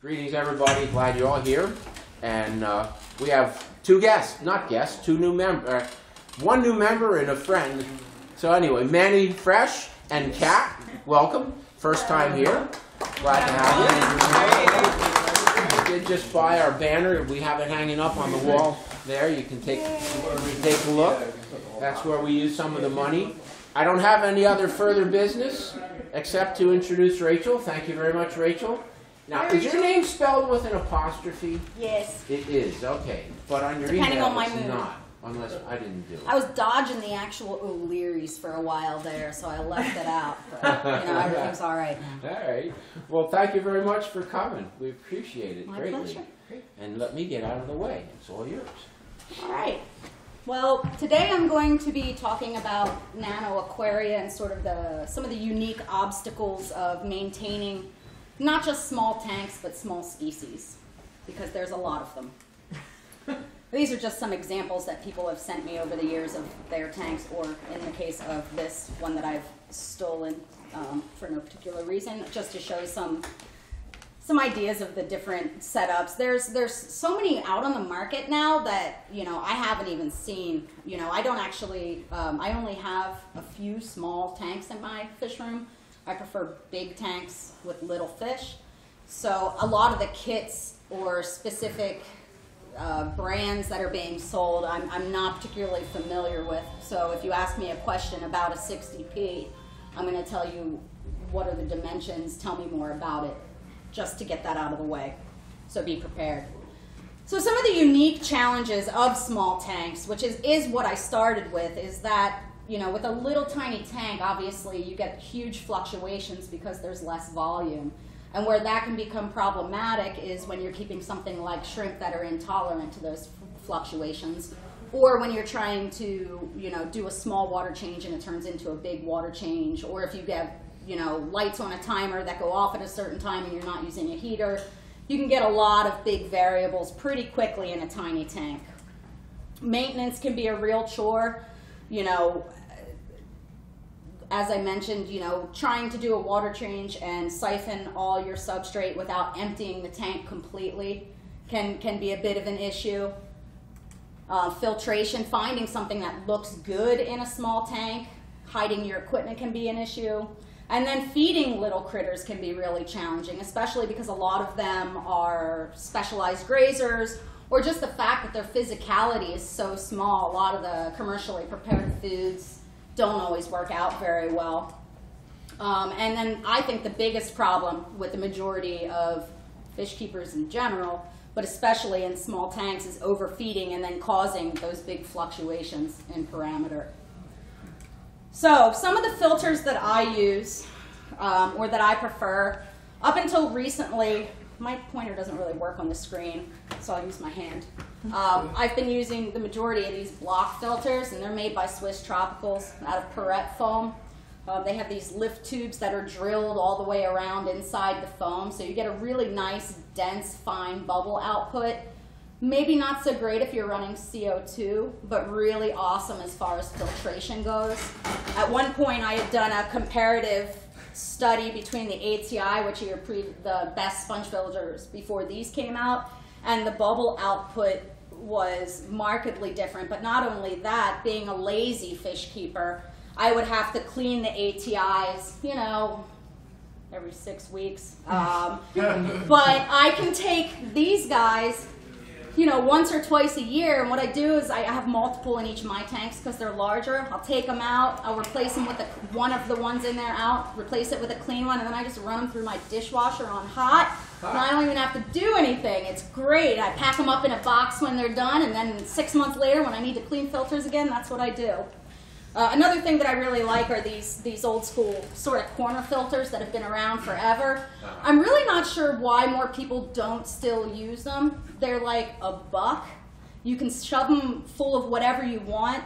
Greetings, everybody. Glad you're all here. And uh, we have two guests, not guests, two new members, one new member and a friend. So anyway, Manny Fresh and Kat, welcome. First time here. Glad to have you. We did just buy our banner. We have it hanging up on the wall there. You can take take a look. That's where we use some of the money. I don't have any other further business except to introduce Rachel. Thank you very much, Rachel. Now, is your name spelled with an apostrophe? Yes. It is, okay. But on your Depending email, on my it's mood. not. Unless I didn't do it. I was dodging the actual O'Learys for a while there, so I left it out. But, you know, everything's all right now. All right. Well, thank you very much for coming. We appreciate it My greatly. pleasure. And let me get out of the way. It's all yours. All right. Well, today I'm going to be talking about nano aquaria and sort of the some of the unique obstacles of maintaining not just small tanks but small species because there's a lot of them. These are just some examples that people have sent me over the years of their tanks, or in the case of this one that I've stolen um, for no particular reason, just to show some some ideas of the different setups. There's there's so many out on the market now that you know I haven't even seen. You know I don't actually. Um, I only have a few small tanks in my fish room. I prefer big tanks with little fish. So a lot of the kits or specific uh, brands that are being sold, I'm, I'm not particularly familiar with. So if you ask me a question about a 60p, I'm going to tell you what are the dimensions, tell me more about it, just to get that out of the way. So be prepared. So some of the unique challenges of small tanks, which is, is what I started with, is that you know with a little tiny tank, obviously you get huge fluctuations because there's less volume. And where that can become problematic is when you're keeping something like shrimp that are intolerant to those fluctuations, or when you're trying to, you know, do a small water change and it turns into a big water change, or if you get, you know, lights on a timer that go off at a certain time and you're not using a heater, you can get a lot of big variables pretty quickly in a tiny tank. Maintenance can be a real chore, you know, as I mentioned, you know, trying to do a water change and siphon all your substrate without emptying the tank completely can, can be a bit of an issue. Uh, filtration, finding something that looks good in a small tank, hiding your equipment can be an issue. And then feeding little critters can be really challenging, especially because a lot of them are specialized grazers or just the fact that their physicality is so small. A lot of the commercially prepared foods don't always work out very well. Um, and then I think the biggest problem with the majority of fish keepers in general, but especially in small tanks, is overfeeding and then causing those big fluctuations in parameter. So, some of the filters that I use um, or that I prefer, up until recently, my pointer doesn't really work on the screen, so I'll use my hand. Um, I've been using the majority of these block filters, and they're made by Swiss Tropicals out of Poret foam. Uh, they have these lift tubes that are drilled all the way around inside the foam, so you get a really nice, dense, fine bubble output. Maybe not so great if you're running CO2, but really awesome as far as filtration goes. At one point, I had done a comparative study between the ATI, which are pre, the best sponge filters before these came out, and the bubble output was markedly different. But not only that, being a lazy fish keeper, I would have to clean the ATIs, you know, every six weeks. Um, but I can take these guys, you know, once or twice a year. And what I do is I have multiple in each of my tanks because they're larger. I'll take them out. I'll replace them with one of the ones in there out, replace it with a clean one, and then I just run them through my dishwasher on hot. And I don't even have to do anything. It's great. I pack them up in a box when they're done, and then six months later, when I need to clean filters again, that's what I do. Uh, another thing that I really like are these these old school sort of corner filters that have been around forever. I'm really not sure why more people don't still use them. They're like a buck. You can shove them full of whatever you want.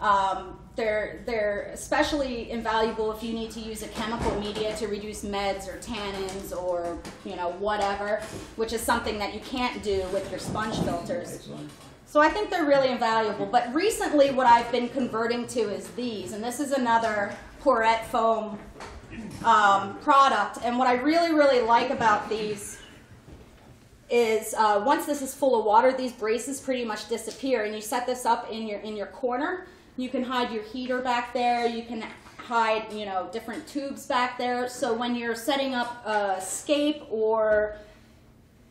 Um, they're they're especially invaluable if you need to use a chemical media to reduce meds or tannins or you know whatever, which is something that you can't do with your sponge filters. So I think they're really invaluable. But recently, what I've been converting to is these, and this is another Poret foam um, product. And what I really, really like about these is uh, once this is full of water, these braces pretty much disappear, and you set this up in your in your corner. You can hide your heater back there. You can hide, you know, different tubes back there. So when you're setting up a scape or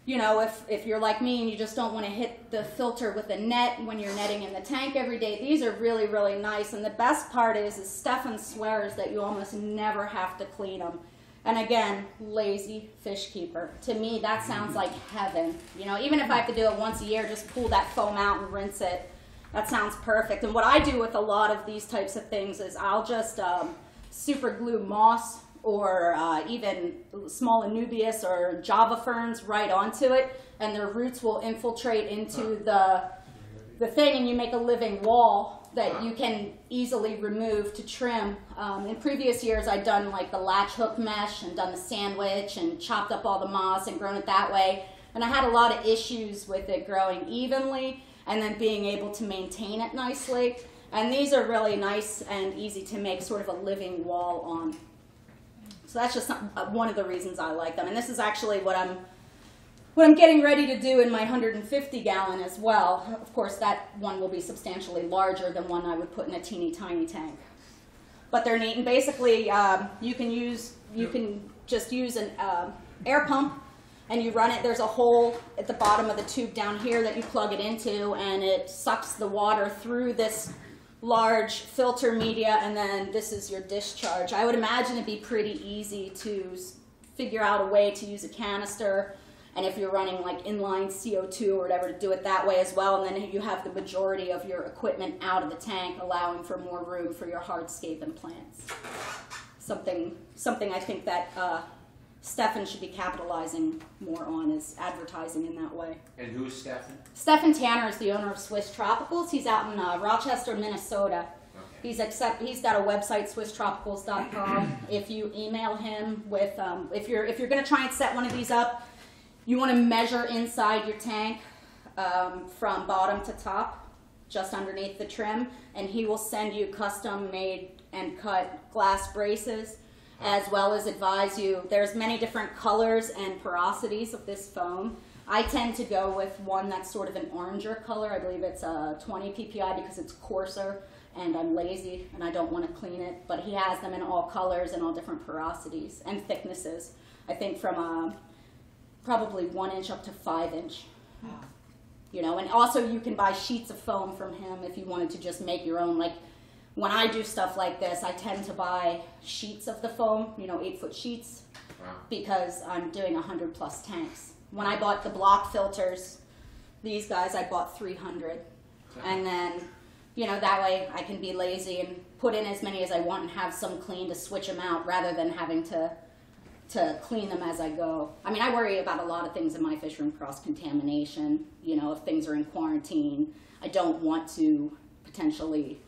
you know, if, if you're like me and you just don't want to hit the filter with a net when you're netting in the tank every day, these are really, really nice. And the best part is, is Stefan swears that you almost never have to clean them. And again, lazy fish keeper. To me, that sounds like heaven. You know, even if I have to do it once a year, just pull that foam out and rinse it. That sounds perfect. And what I do with a lot of these types of things is I'll just um, super glue moss or uh, even small anubias or java ferns right onto it, and their roots will infiltrate into the the thing, and you make a living wall that you can easily remove to trim. Um, in previous years, I'd done like the latch hook mesh and done the sandwich and chopped up all the moss and grown it that way. And I had a lot of issues with it growing evenly and then being able to maintain it nicely. And these are really nice and easy to make sort of a living wall on. So that's just uh, one of the reasons I like them. And this is actually what I'm what I'm getting ready to do in my 150 gallon as well. Of course, that one will be substantially larger than one I would put in a teeny tiny tank. But they're neat, and basically um, you can use you can just use an uh, air pump and you run it. There's a hole at the bottom of the tube down here that you plug it into, and it sucks the water through this large filter media, and then this is your discharge. I would imagine it'd be pretty easy to figure out a way to use a canister, and if you're running like inline CO2 or whatever, to do it that way as well, and then you have the majority of your equipment out of the tank, allowing for more room for your hardscape and plants. Something, something I think that uh, Stefan should be capitalizing more on is advertising in that way. And who's Stefan? Stefan Tanner is the owner of Swiss Tropicals. He's out in uh, Rochester, Minnesota. Okay. He's accept. He's got a website, SwissTropicals.com. if you email him with, um, if you're if you're going to try and set one of these up, you want to measure inside your tank um, from bottom to top, just underneath the trim, and he will send you custom made and cut glass braces as well as advise you. There's many different colors and porosities of this foam. I tend to go with one that's sort of an oranger color. I believe it's a 20 ppi because it's coarser and I'm lazy and I don't want to clean it. But he has them in all colors and all different porosities and thicknesses. I think from uh, probably one inch up to five inch. You know, and also you can buy sheets of foam from him if you wanted to just make your own. Like when I do stuff like this, I tend to buy sheets of the foam, you know, eight foot sheets, Wow. because I'm doing 100 plus tanks. When I bought the block filters, these guys, I bought 300. And then, you know, that way I can be lazy and put in as many as I want and have some clean to switch them out rather than having to to clean them as I go. I mean, I worry about a lot of things in my fish room, cross contamination. You know, if things are in quarantine, I don't want to potentially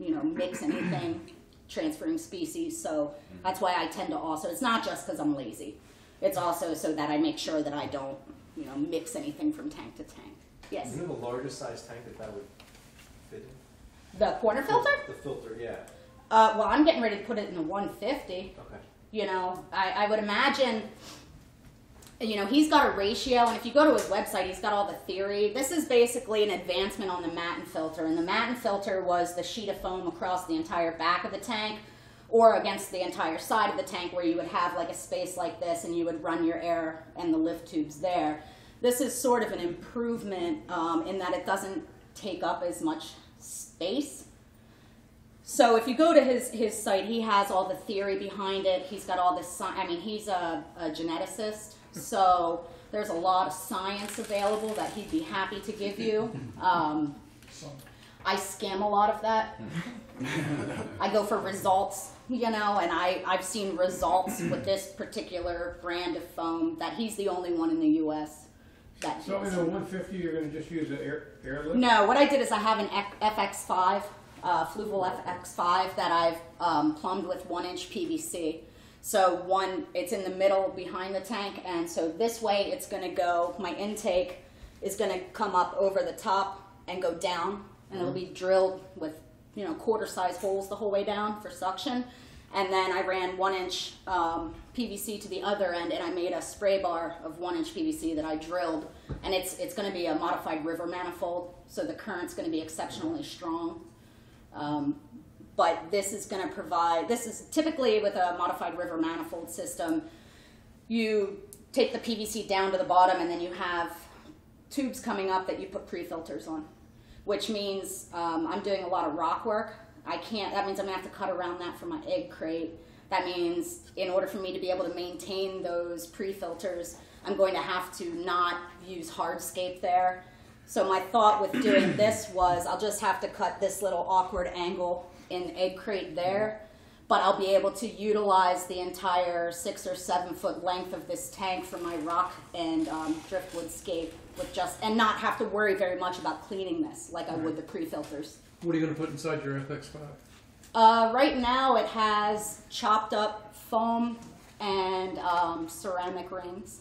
you know, mix anything, transferring species. So that's why I tend to also, it's not just because I'm lazy. It's also so that I make sure that I don't, you know, mix anything from tank to tank. Yes. You have a larger size tank that that would fit in? The corner filter? The filter, yeah. Uh, well, I'm getting ready to put it in the 150. Okay. You know, I, I would imagine you know, he's got a ratio, and if you go to his website, he's got all the theory. This is basically an advancement on the Matten filter, and the Matten filter was the sheet of foam across the entire back of the tank or against the entire side of the tank where you would have like a space like this and you would run your air and the lift tubes there. This is sort of an improvement um, in that it doesn't take up as much space. So if you go to his, his site, he has all the theory behind it. He's got all this, I mean, he's a, a geneticist so there's a lot of science available that he'd be happy to give you. Um, I skim a lot of that. I go for results, you know, and I, I've seen results with this particular brand of foam that he's the only one in the U.S. that So in does. the one fifty, you're gonna just use the air, airlift? No, what I did is I have an F- FX5, uh, Fluval FX5 that I've um, plumbed with one inch PVC. So one, it's in the middle behind the tank, and so this way it's going to go. My intake is going to come up over the top and go down, and it'll be drilled with you know quarter size holes the whole way down for suction. And then I ran one inch um, PVC to the other end, and I made a spray bar of one inch PVC that I drilled. And it's it's going to be a modified river manifold, so the current's going to be exceptionally strong. Um, but this is going to provide. This is typically with a modified river manifold system. You take the PVC down to the bottom, and then you have tubes coming up that you put pre-filters on, which means um, I'm doing a lot of rock work. I can't. That means I'm gonna have to cut around that for my egg crate. That means in order for me to be able to maintain those pre-filters, I'm going to have to not use hardscape there. So my thought with doing this was I'll just have to cut this little awkward angle in egg crate there, but I'll be able to utilize the entire six or seven foot length of this tank for my rock and um, driftwood scape with just and not have to worry very much about cleaning this like I would the pre-filters. What are you going to put inside your FX5? Uh, right now it has chopped up foam and um, ceramic rings.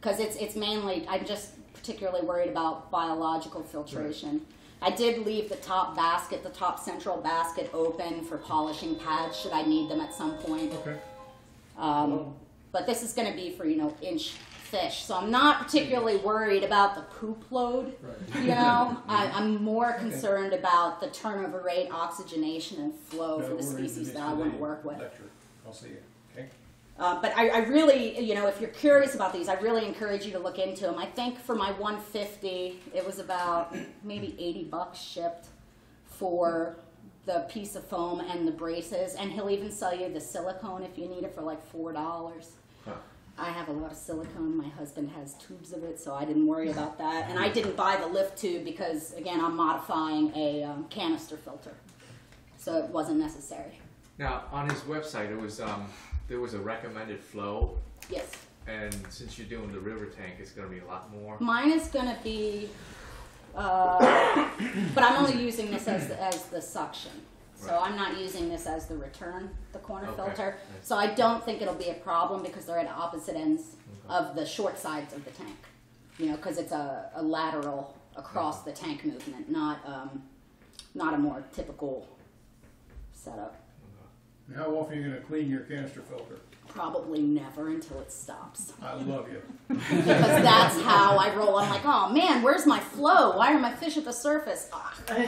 Because it's it's mainly I'm just particularly worried about biological filtration. I did leave the top basket, the top central basket, open for polishing pads should I need them at some point. Okay. Um, but this is going to be for you know inch fish, so I'm not particularly worried about the poop load. Right. You know, I, I'm more concerned about the turnover rate, oxygenation, and flow for the species that I want to work with. lecture. I'll see you, okay? Uh, but I, I really, you know, if you're curious about these, I really encourage you to look into them. I think for my 150, it was about maybe 80 bucks shipped for the piece of foam and the braces, and he'll even sell you the silicone if you need it for like four dollars. Huh. I have a lot of silicone. My husband has tubes of it, so I didn't worry about that. And I didn't buy the lift tube because, again, I'm modifying a um, canister filter, so it wasn't necessary. Now, on his website, it was um, there was a recommended flow, Yes. and since you're doing the river tank, it's going to be a lot more. Mine is gonna be, uh, but I'm only using this as the, as the suction. So Right. I'm not using this as the return, the corner Okay. filter. So I don't think it'll be a problem because they're at opposite ends of the short sides of the tank. You know, because it's a, a lateral across the tank movement, not um, not a more typical setup. And How often are you gonna clean your canister filter? Probably never until it stops. I love you. because that's how I roll. I'm like, oh man, where's my flow? Why are my fish at the surface? Ah. Got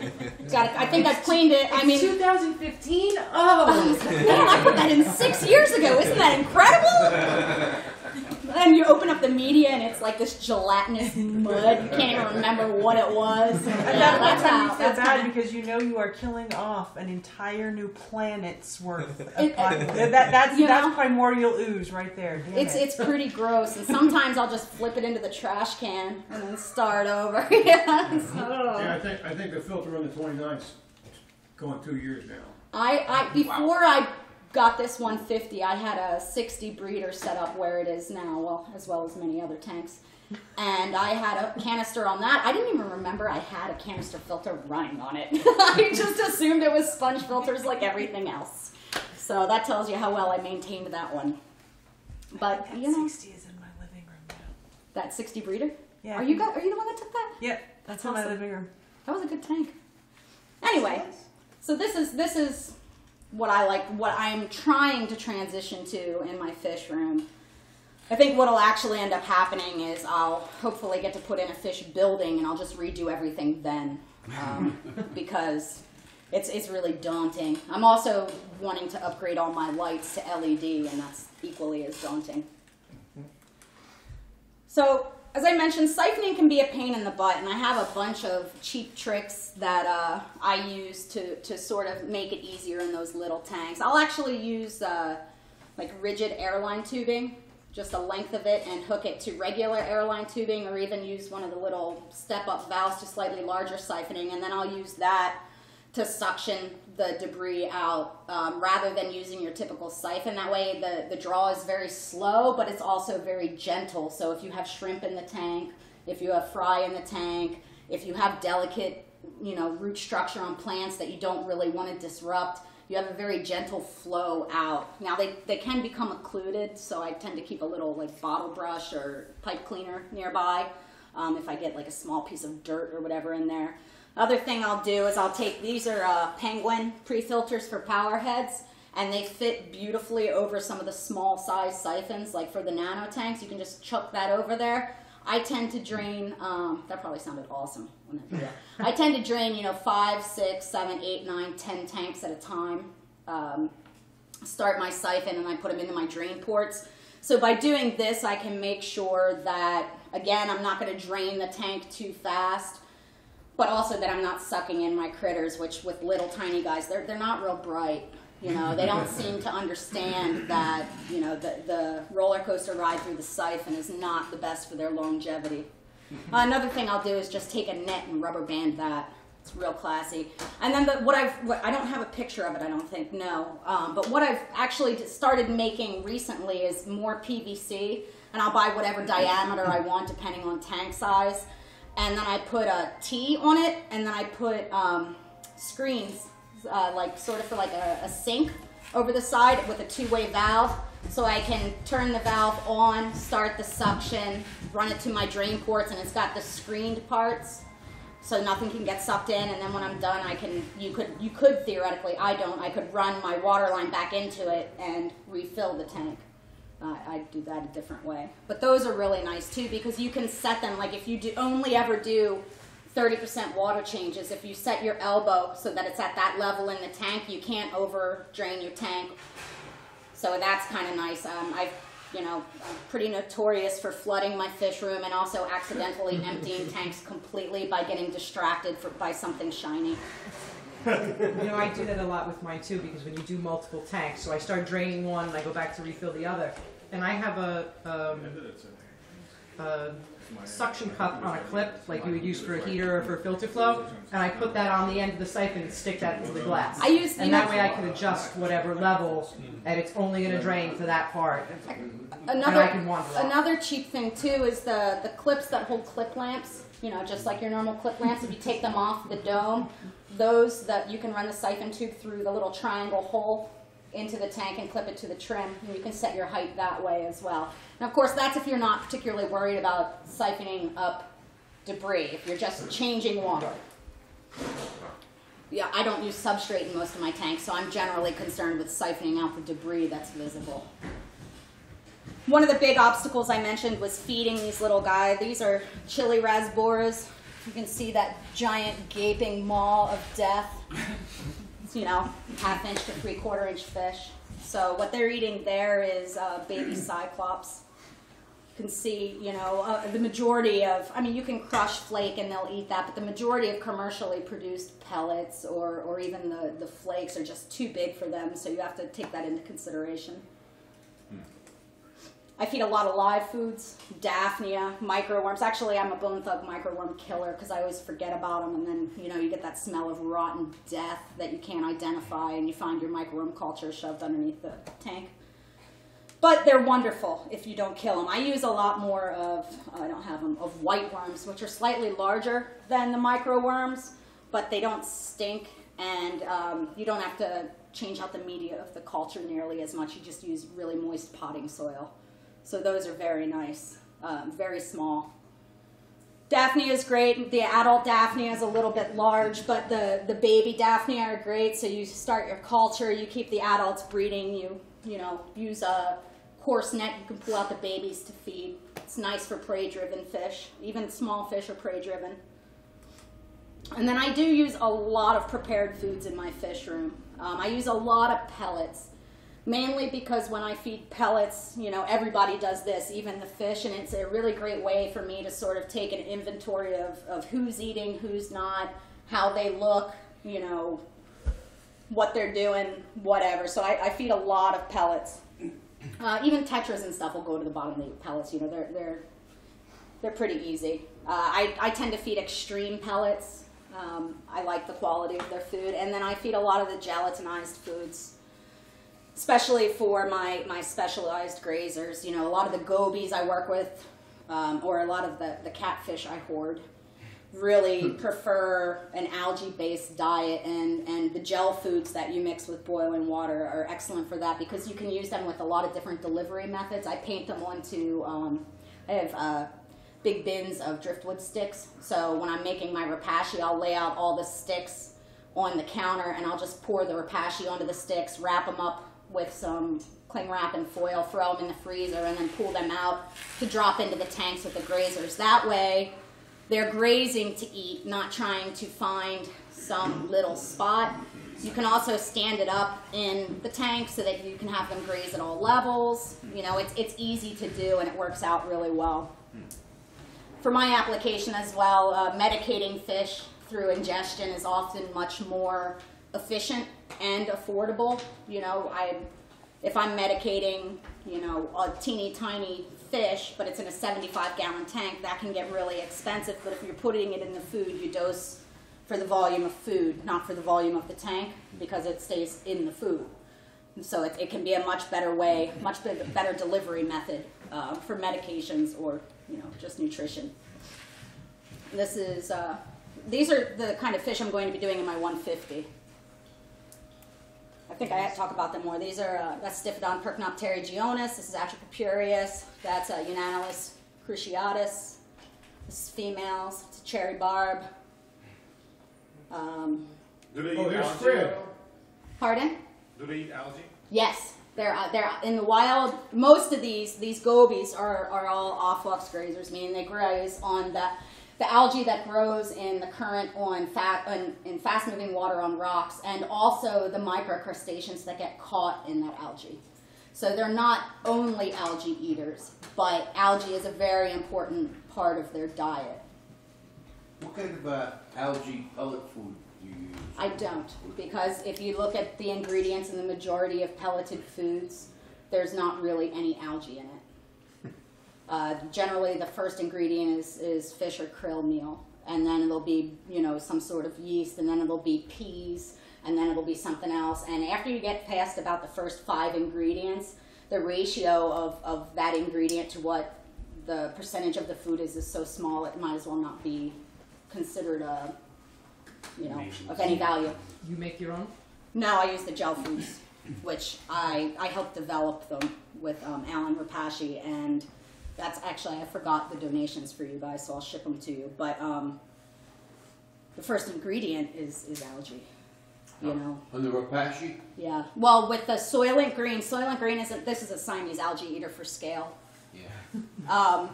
it. I think I've cleaned it. I mean, 2015. Oh, man, I put that in six years ago. Isn't that incredible? And you open up the media and it's like this gelatinous mud. You can't even remember what it was. at Yeah, that that's time how. you feel That's bad kinda- because you know you are killing off an entire new planet's worth. Of It- that, that's You that's primordial ooze right there. Damn It's it. it's pretty gross, and sometimes I'll just flip it into the trash can and then start over. yeah, so- Yeah, I think, I think the filter on the 29's going two years now. I, I before I got this 150, I had a 60 breeder set up where it is now, well, as well as many other tanks. And I had a canister on that. I didn't even remember I had a canister filter running on it. I just assumed it was sponge filters like everything else. So that tells you how well I maintained that one. But that you know, 60 is in my living room now. that 60 breeder. Yeah. Are you got, Are you the one that took that? Yep, that's in my living room. That was a good tank. Anyway, so this is this is what I like what I'm trying to transition to in my fish room. I think what'll actually end up happening is I'll hopefully get to put in a fish building and I'll just redo everything then. Um, because it's it's really daunting. I'm also wanting to upgrade all my lights to LED and that's equally as daunting. So, as I mentioned, siphoning can be a pain in the butt, and I have a bunch of cheap tricks that uh, I use to, to sort of make it easier in those little tanks. I'll actually use uh, like rigid airline tubing, just the length of it, and hook it to regular airline tubing, or even use one of the little step up valves to slightly larger siphoning, and then I'll use that to suction the debris out um, rather than using your typical siphon. That way, the, the draw is very slow, but it's also very gentle. So, if you have shrimp in the tank, if you have fry in the tank, if you have delicate, you know, root structure on plants that you don't really want to disrupt, you have a very gentle flow out. Now, they, they can become occluded, so I tend to keep a little like bottle brush or pipe cleaner nearby um, if I get like a small piece of dirt or whatever in there. Other thing I'll do is I'll take these are uh, Penguin pre-filters for power heads, and they fit beautifully over some of the small size siphons, like for the nano tanks. You can just chuck that over there. I tend to drain. Um, that probably sounded awesome did that. I tend to drain, you know, five, six, seven, eight, nine, ten tanks at a time. Um, start my siphon and I put them into my drain ports. So by doing this, I can make sure that again, I'm not going to drain the tank too fast but also that I'm not sucking in my critters, which with little tiny guys, they're, they're not real bright. You know, they don't seem to understand that, you know, the, the roller coaster ride through the siphon is not the best for their longevity. Uh, another thing I'll do is just take a net and rubber band that. It's real classy. And then the, what I've, what, I don't have a picture of it, I don't think, no. Um, but what I've actually started making recently is more PVC, and I'll buy whatever diameter I want depending on tank size and then I put a T on it, and then I put um, screens, uh, like sort of for like a, a sink over the side with a two-way valve, so I can turn the valve on, start the suction, run it to my drain ports, and it's got the screened parts, so nothing can get sucked in. And then when I'm done, I can you could you could theoretically I don't I could run my water line back into it and refill the tank. I do that a different way. But those are really nice too because you can set them like if you do only ever do 30% water changes, if you set your elbow so that it's at that level in the tank, you can't over drain your tank. So that's kind of nice. Um, I've, you know, I'm pretty notorious for flooding my fish room and also accidentally emptying tanks completely by getting distracted for, by something shiny. You know, I do that a lot with mine too because when you do multiple tanks, so I start draining one and I go back to refill the other. And I have a, um, a suction cup on a clip, like you would use for a heater or for filter flow, and I put that on the end of the siphon and stick that into the glass. I use, And that way I can adjust whatever level, and it's only gonna drain to that part. Another And I can wander another cheap thing too is the the clips that hold clip lamps. You know, just like your normal clip lamps. If you take them off the dome, those that you can run the siphon tube through the little triangle hole into the tank and clip it to the trim, and you can set your height that way as well. And of course, that's if you're not particularly worried about siphoning up debris. If you're just changing water. Yeah, I don't use substrate in most of my tanks, so I'm generally concerned with siphoning out the debris that's visible. One of the big obstacles I mentioned was feeding these little guys. These are chili rasboras. You can see that giant gaping maw of death. You know, half inch to three quarter inch fish. So what they're eating there is uh, baby cyclops. You can see, you know, uh, the majority of, I mean, you can crush flake and they'll eat that, but the majority of commercially produced pellets or, or even the, the flakes are just too big for them, so you have to take that into consideration. I feed a lot of live foods, Daphnia, microworms. Actually, I'm a bone thug microworm killer because I always forget about them, and then you know you get that smell of rotten death that you can't identify, and you find your microworm culture shoved underneath the tank. But they're wonderful if you don't kill them. I use a lot more of I don't have them of white worms, which are slightly larger than the microworms, but they don't stink, and um, you don't have to change out the media of the culture nearly as much. You just use really moist potting soil. So those are very nice, um, very small. Daphne is great. The adult Daphne is a little bit large, but the, the baby Daphne are great. So you start your culture, you keep the adults breeding, you you know use a coarse net. You can pull out the babies to feed. It's nice for prey-driven fish. Even small fish are prey-driven. And then I do use a lot of prepared foods in my fish room. Um, I use a lot of pellets mainly because when I feed pellets, you know, everybody does this, even the fish, and it's a really great way for me to sort of take an inventory of, of who's eating, who's not, how they look, you know, what they're doing, whatever. So I, I feed a lot of pellets. Uh, even tetras and stuff will go to the bottom of the pellets. You know, they're they're they're pretty easy. Uh, I I tend to feed extreme pellets. Um, I like the quality of their food, and then I feed a lot of the gelatinized foods especially for my, my specialized grazers. You know, a lot of the gobies I work with, um, or a lot of the, the catfish I hoard, really prefer an algae-based diet, and, and the gel foods that you mix with boiling water are excellent for that because you can use them with a lot of different delivery methods. I paint them onto, um, I have uh, big bins of driftwood sticks. So when I'm making my Repashy, I'll lay out all the sticks on the counter and I'll just pour the Repashy onto the sticks, wrap them up with some cling wrap and foil, throw them in the freezer, and then pull them out to drop into the tanks with the grazers. That way, they're grazing to eat, not trying to find some little spot. You can also stand it up in the tank so that you can have them graze at all levels. You know, it's, it's easy to do and it works out really well. For my application as well, uh, medicating fish through ingestion is often much more efficient and affordable. You know, I, if I'm medicating, you know, a teeny tiny fish, but it's in a 75 gallon tank, that can get really expensive. But if you're putting it in the food, you dose for the volume of food, not for the volume of the tank, because it stays in the food. So it, it can be a much better way, much better delivery method uh, for medications or you know just nutrition. This is uh, these are the kind of fish I'm going to be doing in my 150. I think I have to talk about them more. These are uh, that's Stiphodon percnopterygionis. This is atropurpureus. That's uh, Unanilus cruciatus. This is females. It's a cherry barb. Um, Do they Oh, eat here's algae? Pardon? Do they eat algae? Yes, they're uh, they're in the wild. Most of these these gobies are are all aufwuchs grazers, meaning they graze on the the algae that grows in the current on fat on, in fast-moving water on rocks, and also the microcrustaceans that get caught in that algae. So they're not only algae eaters, but algae is a very important part of their diet. What kind of uh, algae pellet food do you use? I don't, because if you look at the ingredients in the majority of pelleted foods, there's not really any algae in it. Uh, generally, the first ingredient is, is fish or krill meal, and then it'll be, you know, some sort of yeast, and then it'll be peas, and then it'll be something else. And after you get past about the first five ingredients, the ratio of, of that ingredient to what the percentage of the food is is so small, it might as well not be considered a, you know, of any value. You make your own? No, I use the gel foods, which I, I helped develop them with um, Alan Repashy, and that's actually, I forgot the donations for you guys, so I'll ship them to you. But um, the first ingredient is, is algae, you know. On the Repashy? Yeah. Well, with the Soylent Green, Soylent Green isn't, this is a Siamese algae eater for scale. Yeah. Um,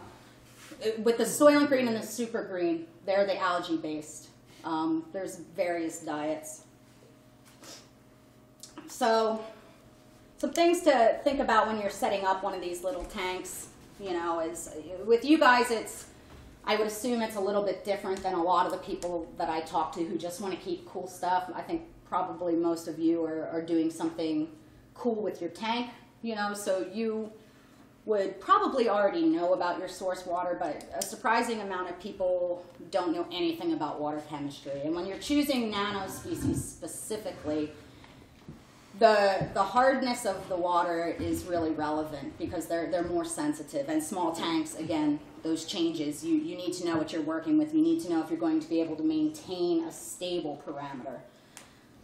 with the Soylent Green and the Super Green, they're the algae based. Um, there's various diets. So, some things to think about when you're setting up one of these little tanks, you know, is with you guys, it's, I would assume it's a little bit different than a lot of the people that I talk to who just want to keep cool stuff. I think probably most of you are, are doing something cool with your tank, you know, so you would probably already know about your source water, but a surprising amount of people don't know anything about water chemistry. And when you're choosing nano species specifically, the the hardness of the water is really relevant because they're they're more sensitive. And small tanks, again, those changes. You you need to know what you're working with. You need to know if you're going to be able to maintain a stable parameter.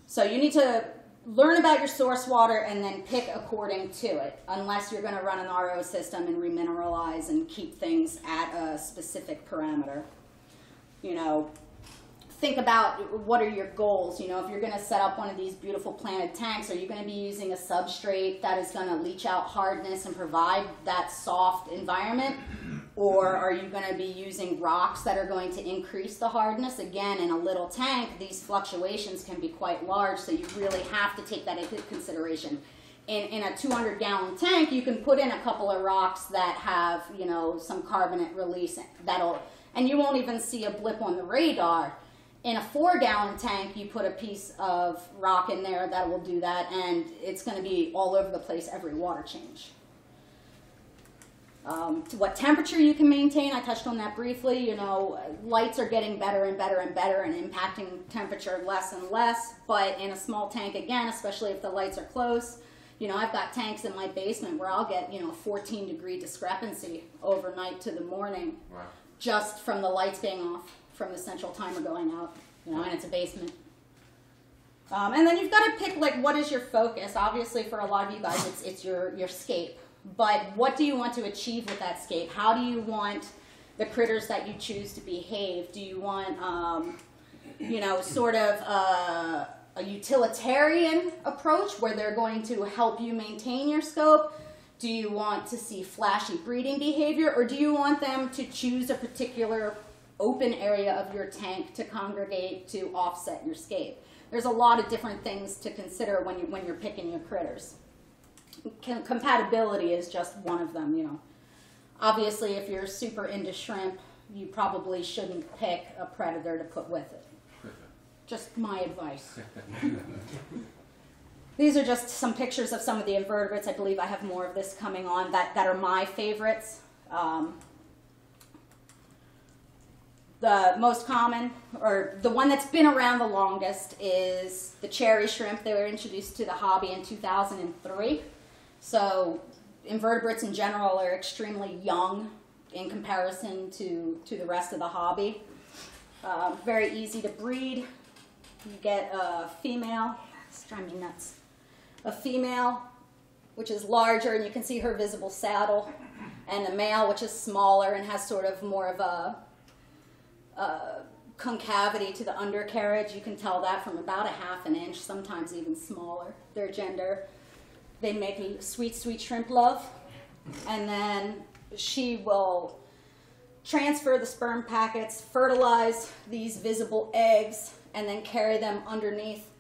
So you need to learn about your source water and then pick according to it, unless you're going to run an RO system and remineralize and keep things at a specific parameter. You know, think about what are your goals. You know, if you're going to set up one of these beautiful planted tanks, are you going to be using a substrate that is going to leach out hardness and provide that soft environment? Or are you going to be using rocks that are going to increase the hardness? Again, in a little tank, these fluctuations can be quite large, so you really have to take that into consideration. In, in a 200 gallon tank, you can put in a couple of rocks that have, you know, some carbonate release that'll, and you won't even see a blip on the radar. In a four gallon tank, you put a piece of rock in there that will do that, and it's going to be all over the place every water change. Um, to what temperature you can maintain, I touched on that briefly. You know, lights are getting better and better and better and impacting temperature less and less. But in a small tank, again, especially if the lights are close, you know, I've got tanks in my basement where I'll get, you know, 14 degree discrepancy overnight to the morning Wow. just from the lights being off, from the central timer going out, you know, and it's a basement. Um, and then you've got to pick like what is your focus. Obviously, for a lot of you guys, it's it's your your scape. But what do you want to achieve with that scape? How do you want the critters that you choose to behave. Do you want, um, you know, sort of uh, a utilitarian approach where they're going to help you maintain your scope? Do you want to see flashy breeding behavior, or do you want them to choose a particular open area of your tank to congregate to offset your scape? There's a lot of different things to consider when you when you're picking your critters. Com- compatibility is just one of them, you know. Obviously, if you're super into shrimp, you probably shouldn't pick a predator to put with it. Just my advice. These are just some pictures of some of the invertebrates. I believe I have more of this coming on that, that are my favorites. Um, the most common, or the one that's been around the longest, is the cherry shrimp. They were introduced to the hobby in 2003. So invertebrates in general are extremely young in comparison to, to the rest of the hobby. Um, very easy to breed. You get a female, it's driving me nuts. A female, which is larger, and you can see her visible saddle, and a male, which is smaller and has sort of more of a, a concavity to the undercarriage. You can tell that from about a half an inch, sometimes even smaller. Their gender. They make sweet, sweet shrimp love, and then she will transfer the sperm packets, fertilize these visible eggs, and then carry them underneath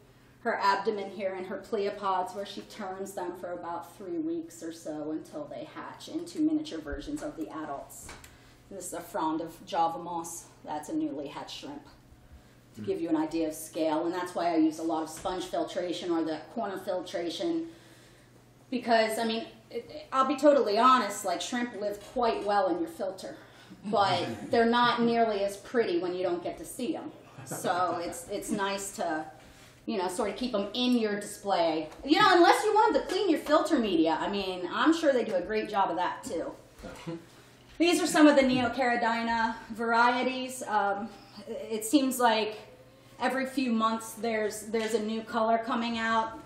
her abdomen here in her pleopods, where she turns them for about three weeks or so until they hatch into miniature versions of the adults. This is a frond of Java moss. That's a newly hatched shrimp. To hmm. give you an idea of scale, and that's why I use a lot of sponge filtration or the corner filtration because I mean, it, I'll be totally honest. Like shrimp live quite well in your filter, but they're not nearly as pretty when you don't get to see them. So it's it's nice to, you know, sort of keep them in your display. You know, unless you want them to clean your filter media. I mean, I'm sure they do a great job of that too. These are some of the Neocaridina varieties. Um, it seems like every few months there's there's a new color coming out.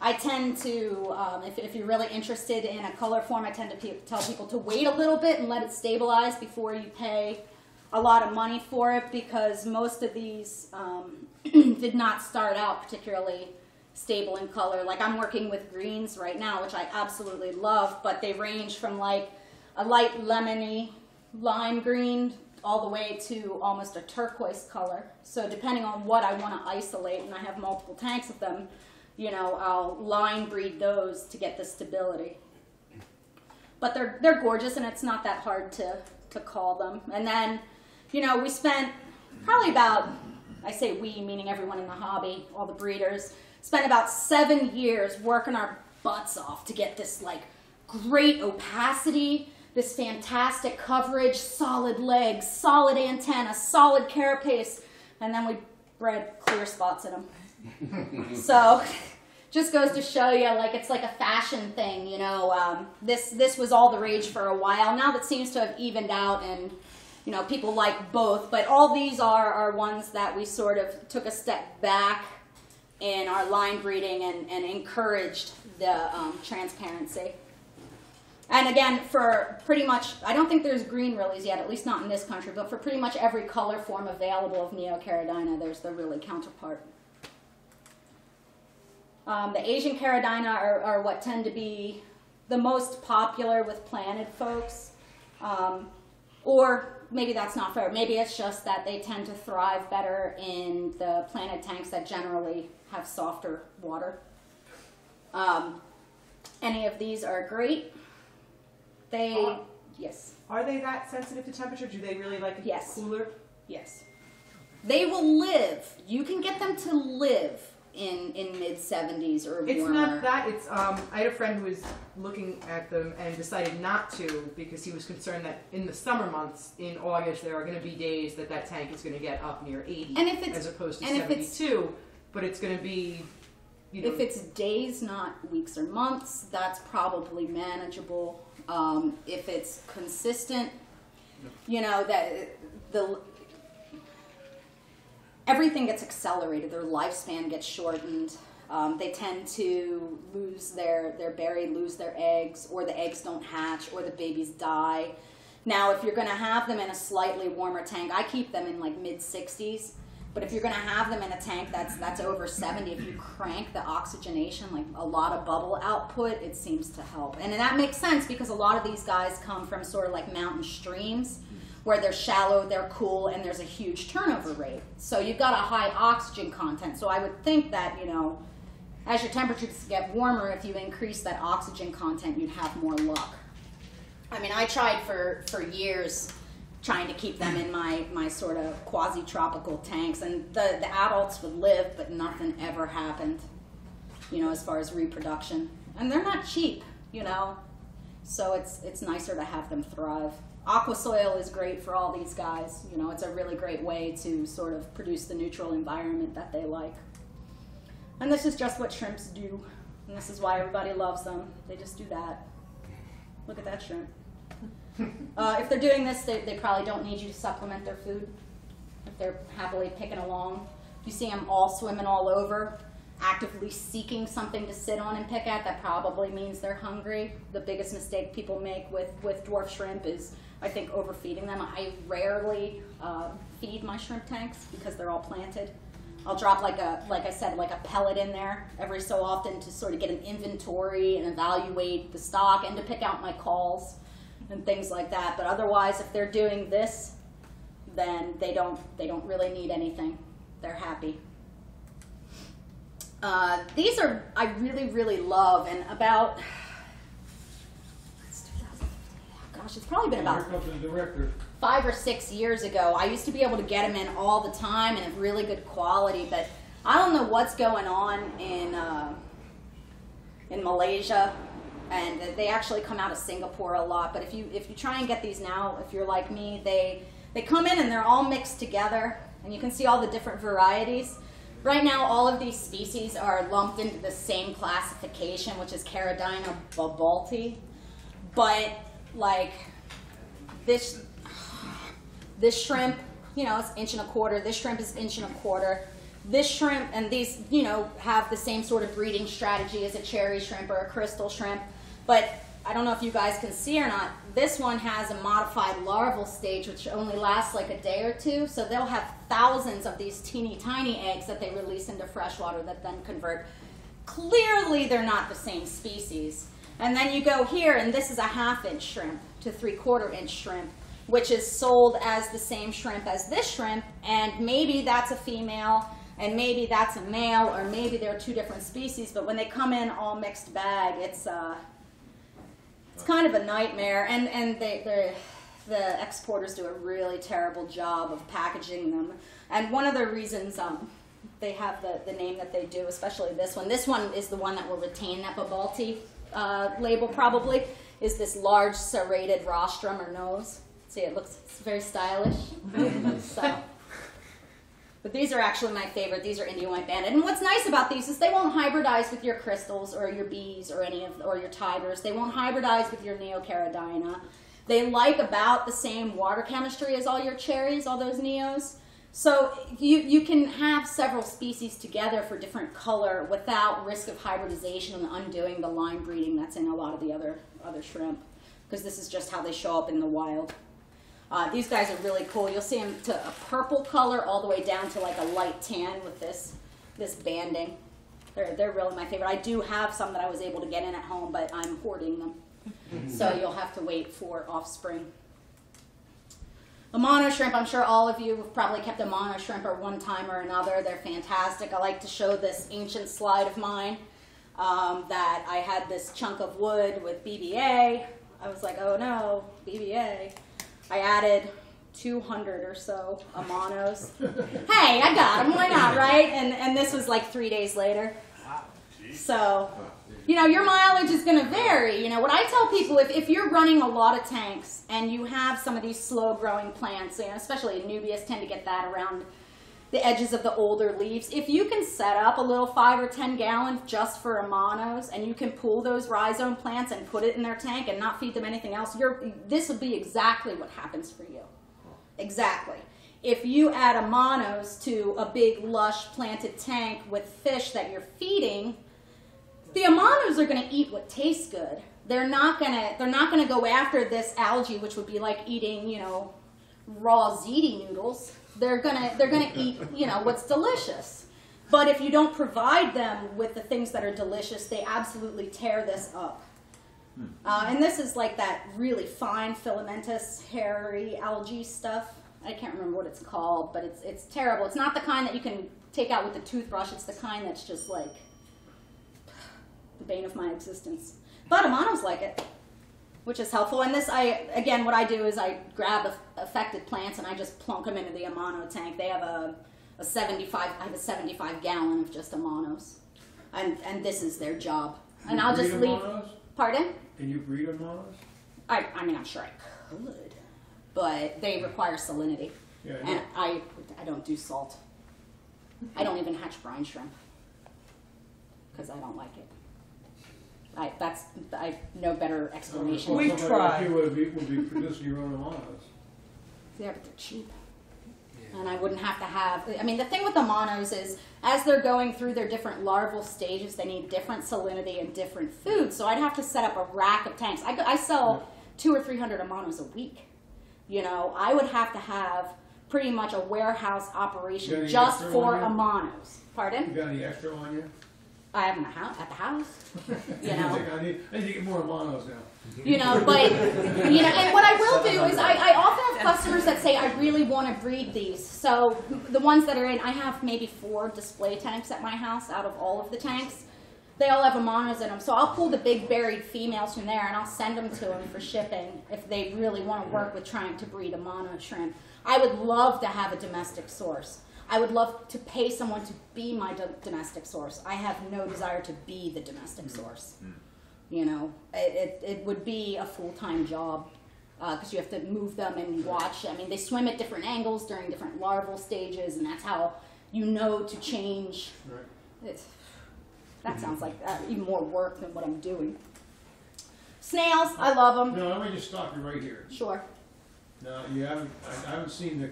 I tend to, um, if, if you're really interested in a color form, I tend to pe- tell people to wait a little bit and let it stabilize before you pay a lot of money for it because most of these um, did not start out particularly stable in color. Like I'm working with greens right now, which I absolutely love, but they range from like a light lemony lime green all the way to almost a turquoise color. So depending on what I want to isolate, and I have multiple tanks of them, you know, I'll line breed those to get the stability. But they're they're gorgeous, and it's not that hard to to call them. And then, you know, we spent probably about I say we, meaning everyone in the hobby, all the breeders, spent about seven years working our butts off to get this like great opacity, this fantastic coverage, solid legs, solid antenna, solid carapace, and then we bred clear spots in them. so just goes to show you like it's like a fashion thing you know um, this this was all the rage for a while now that seems to have evened out and you know people like both but all these are are ones that we sort of took a step back in our line breeding and, and encouraged the um, transparency and again for pretty much i don't think there's green Rilis yet at least not in this country but for pretty much every color form available of neocaridina there's the Rili counterpart um, the Asian caridina are, are what tend to be the most popular with planted folks. Um, or maybe that's not fair. Maybe it's just that they tend to thrive better in the planted tanks that generally have softer water. Um, any of these are great. They, Uh, yes, Are they that sensitive to temperature? Do they really like it Yes. cooler? yes. They will live. You can get them to live in, in mid 70s or It's warmer. not that. It's um. I had a friend who was looking at them and decided not to because he was concerned that in the summer months, in August, there are going to be days that that tank is going to get up near 80 And if it's as opposed to and if it's- 72. But it's going to be, you know, If it's days, not weeks or months, that's probably manageable. Um, if it's consistent, you know that the everything gets accelerated. Their lifespan gets shortened. Um, they tend to lose their their berry, lose their eggs, or the eggs don't hatch, or the babies die. Now, if you're going to have them in a slightly warmer tank, I keep them in like mid 60s. But if you're going to have them in a tank that's that's over 70, if you crank the oxygenation, like a lot of bubble output, it seems to help. And that makes sense because a lot of these guys come from sort of like mountain streams where they're shallow, they're cool, and there's a huge turnover rate. So you've got a high oxygen content. So I would think that, you know, as your temperatures get warmer, if you increase that oxygen content, you'd have more luck. I mean, I tried for, for years trying to keep them in my, my sort of quasi-tropical tanks, and the, the adults would live, but nothing ever happened, you know, as far as reproduction. And they're not cheap, you know, so it's, it's nicer to have them thrive. Aqua soil is great for all these guys, you know, it's a really great way to sort of produce the neutral environment that they like. And this is just what shrimps do. And this is why everybody loves them. They just do that. Look at that shrimp. Uh, if they're doing this, they, they probably don't need you to supplement their food. If they're happily picking along. If you see them all swimming all over, actively seeking something to sit on and pick at, that probably means they're hungry. The biggest mistake people make with, with dwarf shrimp is, I think, overfeeding them. I rarely uh, feed my shrimp tanks because they're all planted. I'll drop like a, like I said, like a pellet in there every so often to sort of get an inventory and evaluate the stock and to pick out my calls and things like that. But otherwise, if they're doing this, then they don't, they don't really need anything. They're happy. Uh, these are, I really, really love, and about, it's 2015, gosh, it's probably been about comes the director. five or six years ago. I used to be able to get them in all the time and of really good quality, but I don't know what's going on in uh, in Malaysia, and they actually come out of Singapore a lot. But if you if you try and get these now, if you're like me, they they come in and they're all mixed together, and you can see all the different varieties. Right now, all of these species are lumped into the same classification, which is Caridina babaulti. But like this this shrimp, you know, it's inch and a quarter. This shrimp is inch and a quarter. This shrimp and these, you know, have the same sort of breeding strategy as a cherry shrimp or a crystal shrimp. But I don't know if you guys can see or not. This one has a modified larval stage, which only lasts like a day or two. So they'll have thousands of these teeny tiny eggs that they release into freshwater that then convert. Clearly, they're not the same species. And then you go here, and this is a half inch shrimp to three quarter inch shrimp, which is sold as the same shrimp as this shrimp. And maybe that's a female, and maybe that's a male, or maybe they're two different species. But when they come in all mixed bag, it's uh, it's kind of a nightmare. And and they the exporters do a really terrible job of packaging them. And one of the reasons um, they have the, the name that they do, especially this one. This one is the one that will retain that Babaulti uh, label probably, is this large serrated rostrum or nose. See, it looks very stylish. so. But these are actually my favorite. These are Indian White Banded. And what's nice about these is they won't hybridize with your crystals or your bees or any of or your tigers. They won't hybridize with your Neocaridina. They like about the same water chemistry as all your cherries, all those neos. So you, you can have several species together for different color without risk of hybridization and undoing the line breeding that's in a lot of the other, other shrimp. Because this is just how they show up in the wild. Uh, these guys are really cool. You'll see them to a purple color all the way down to like a light tan with this, this banding. They're, they're really my favorite. I do have some that I was able to get in at home, but I'm hoarding them. so you'll have to wait for offspring. A mono shrimp, I'm sure all of you have probably kept a mono shrimp at one time or another. They're fantastic. I like to show this ancient slide of mine um, that I had this chunk of wood with BBA. I was like, oh no, BBA. I added 200 or so Amanos. hey, I got them. Why not, right? And and this was like three days later. So, you know, your mileage is going to vary. You know, what I tell people, if, if you're running a lot of tanks and you have some of these slow growing plants, you know, especially Anubias tend to get that around the edges of the older leaves. If you can set up a little five or 10 gallon just for Amanos and you can pull those rhizome plants and put it in their tank and not feed them anything else, you're, this will be exactly what happens for you. Exactly. If you add Amanos to a big lush planted tank with fish that you're feeding, the Amanos are going to eat what tastes good. they're not gonna they're not gonna go after this algae, which would be like eating you know raw ziti noodles. They're gonna they're gonna eat you know what's delicious. But if you don't provide them with the things that are delicious, they absolutely tear this up. Uh, and this is like that really fine filamentous hairy algae stuff. I can't remember what it's called, but it's it's terrible. It's not the kind that you can take out with the toothbrush. It's the kind that's just like the bane of my existence. But Amanos like it, which is helpful. And this, I again, what I do is I grab aff- affected plants and I just plunk them into the Amano tank. They have a, a 75. I have a 75 gallon of just Amanos, and and this is their job. And I'll just leave. us? Pardon? Can you breed us? I, I mean, I'm sure I could, but they require salinity, Yeah, and I, I don't do salt. I don't even hatch brine shrimp because I don't like it. I that's I no better explanation. We Somebody try. like You would be, would be producing your own monos. Yeah, but they're cheap. And I wouldn't have to have. I mean, the thing with the monos is, as they're going through their different larval stages, they need different salinity and different food. So I'd have to set up a rack of tanks. I, I sell two or three hundred monos a week. You know, I would have to have pretty much a warehouse You got operation any just extra for on you? monos. You Pardon? got any extra on you? I have them at house- at the house. You I know. think I need, I need to get more monos now. you know but you know and what i will do is I, I often have customers that say i really want to breed these so the ones that are in i have maybe four display tanks at my house out of all of the tanks they all have amanos in them so i'll pull the big buried females from there and i'll send them to them for shipping if they really want to work with trying to breed amano shrimp i would love to have a domestic source I would love to pay someone to be my do- domestic source. I have no desire to be the domestic mm. source. Mm. You know, it, it, it would be a full time job uh, because you have to move them and watch. I mean, they swim at different angles during different larval stages, and that's how you know to change. Right. It's, that sounds mm. like uh, even more work than what I'm doing. Snails, I love them. No, let me just stop you right here. Sure. No, you haven't, I, I haven't seen the,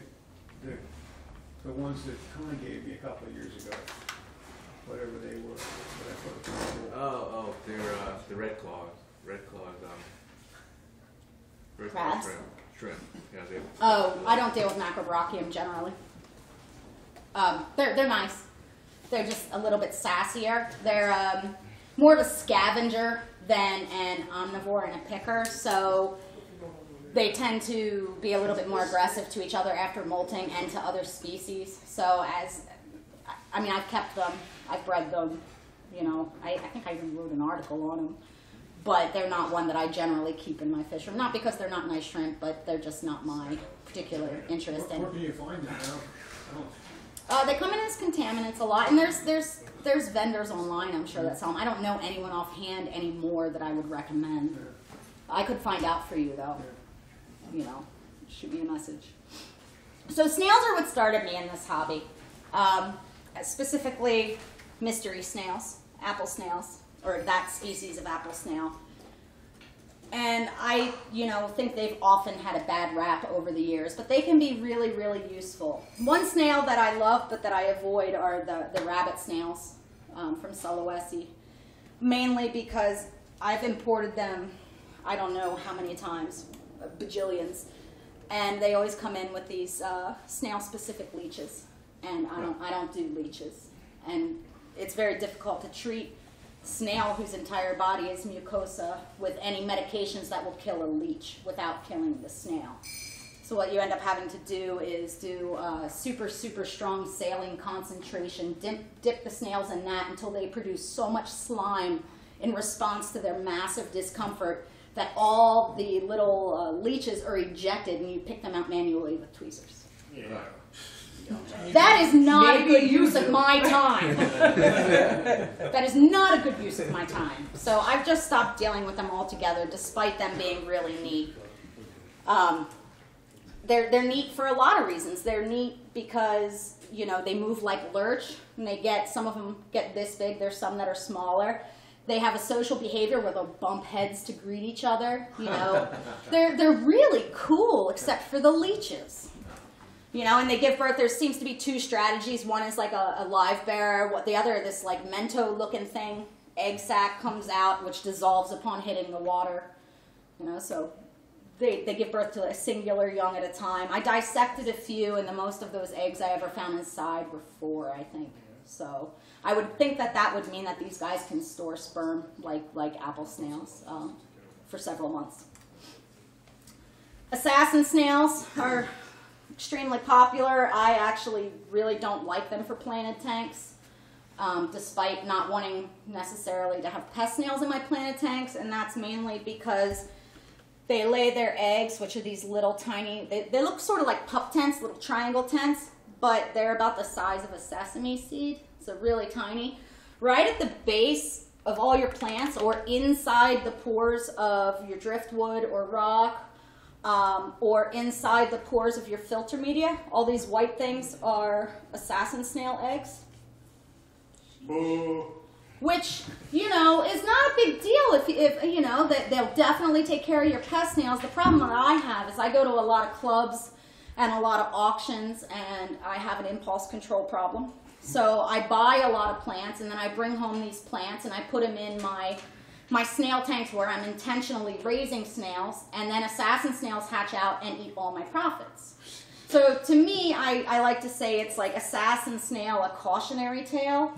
the, the ones that Connie gave me a couple of years ago. Whatever they were, but I thought it was cool. Oh, oh, they're uh, the red claws. Red claws. Um, red claw Crabs? shrimp. Shrimp. Yeah, they. Oh, I don't deal with macrobrachium generally. Um, they're they're nice. They're just a little bit sassier. They're um, more of a scavenger than an omnivore and a picker, so they tend to be a little bit more aggressive to each other after molting and to other species. So as I mean, I've kept them, I've bred them. You know, I, I think I even wrote an article on them. But they're not one that I generally keep in my fish room. Not because they're not nice shrimp, but they're just not my particular interest Where, in. where can you find them now? Uh, they come in as contaminants a lot, and there's there's there's vendors online I'm sure that sell them. I don't know anyone offhand anymore that I would recommend. I could find out for you though. You know, shoot me a message. So snails are what started me in this hobby, um, specifically mystery snails, apple snails, or that species of apple snail. And I, you know, think they've often had a bad rap over the years, but they can be really, really useful. One snail that I love but that I avoid are the, the rabbit snails um, from Sulawesi, mainly because I've imported them, I don't know how many times, bajillions, and they always come in with these uh, snail-specific leeches, and I don't, I don't do leeches, and it's very difficult to treat snail whose entire body is mucosa with any medications that will kill a leech without killing the snail. So what you end up having to do is do uh, super, super strong saline concentration, dip, dip the snails in that until they produce so much slime in response to their massive discomfort that all the little uh, leeches are ejected and you pick them out manually with tweezers. That is not a good use of my time. that is not a good use of my time. So I've just stopped dealing with them altogether, despite them being really neat. Um, they're they're neat for a lot of reasons. They're neat because you know they move like lurch, and they get some of them get this big. There's some that are smaller. They have a social behavior where they'll bump heads to greet each other. You know, they're they're really cool, except for the leeches. You know, and they give birth. There seems to be two strategies. One is like a, a live bearer. What the other, this like mento looking thing, egg sac comes out, which dissolves upon hitting the water. You know, so they, they give birth to a singular young at a time. I dissected a few, and the most of those eggs I ever found inside were four, I think. So I would think that that would mean that these guys can store sperm like like apple snails um, for several months. Assassin snails are extremely popular. I actually really don't like them for planted tanks, um, despite not wanting necessarily to have pest snails in my planted tanks, and that's mainly because they lay their eggs, which are these little tiny, they, they look sort of like pup tents, little triangle tents, but they're about the size of a sesame seed, so really tiny. Right at the base of all your plants or inside the pores of your driftwood or rock um, or inside the pores of your filter media. All these white things are assassin snail eggs. Which, you know, is not a big deal if, if you know, that they'll definitely take care of your pest snails. The problem that I have is I go to a lot of clubs and a lot of auctions and I have an impulse control problem. So I buy a lot of plants and then I bring home these plants and I put them in my my snail tanks where I'm intentionally raising snails, and then assassin snails hatch out and eat all my profits. So to me, I, I like to say it's like assassin snail, a cautionary tale.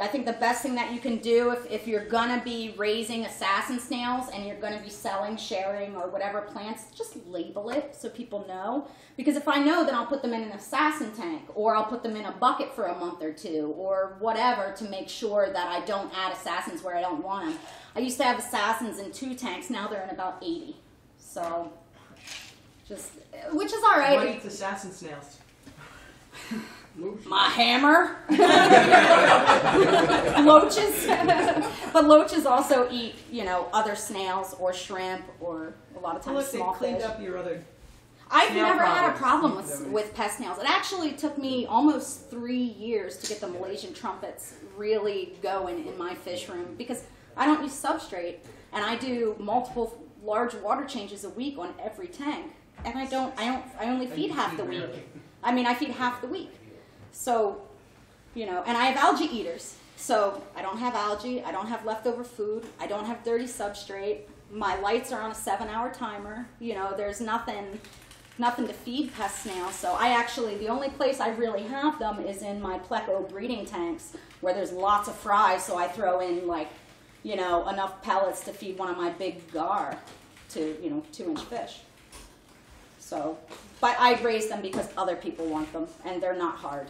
I think the best thing that you can do if, if you're gonna be raising assassin snails and you're gonna be selling, sharing, or whatever plants, just label it so people know. Because if I know, then I'll put them in an assassin tank, or I'll put them in a bucket for a month or two, or whatever to make sure that I don't add assassins where I don't want them. I used to have assassins in two tanks. Now they're in about 80. So, just which is all right. What eats assassin snails? My hammer. loaches. but loaches also eat, you know, other snails or shrimp or a lot of times look, they small cleaned fish. up your other. I've never had a problem with, with pest snails. It actually took me almost three years to get the Malaysian trumpets really going in my fish room because I don't use substrate and I do multiple large water changes a week on every tank. And I don't, I don't, I only feed half the week. I mean, I feed half the week. So, you know, and I have algae eaters. So I don't have algae. I don't have leftover food. I don't have dirty substrate. My lights are on a seven-hour timer. You know, there's nothing, nothing to feed pest snails. So I actually, the only place I really have them is in my pleco breeding tanks where there's lots of fry. So I throw in like, you know, enough pellets to feed one of my big gar to, you know, two-inch fish. So, but I raise them because other people want them, and they're not hard.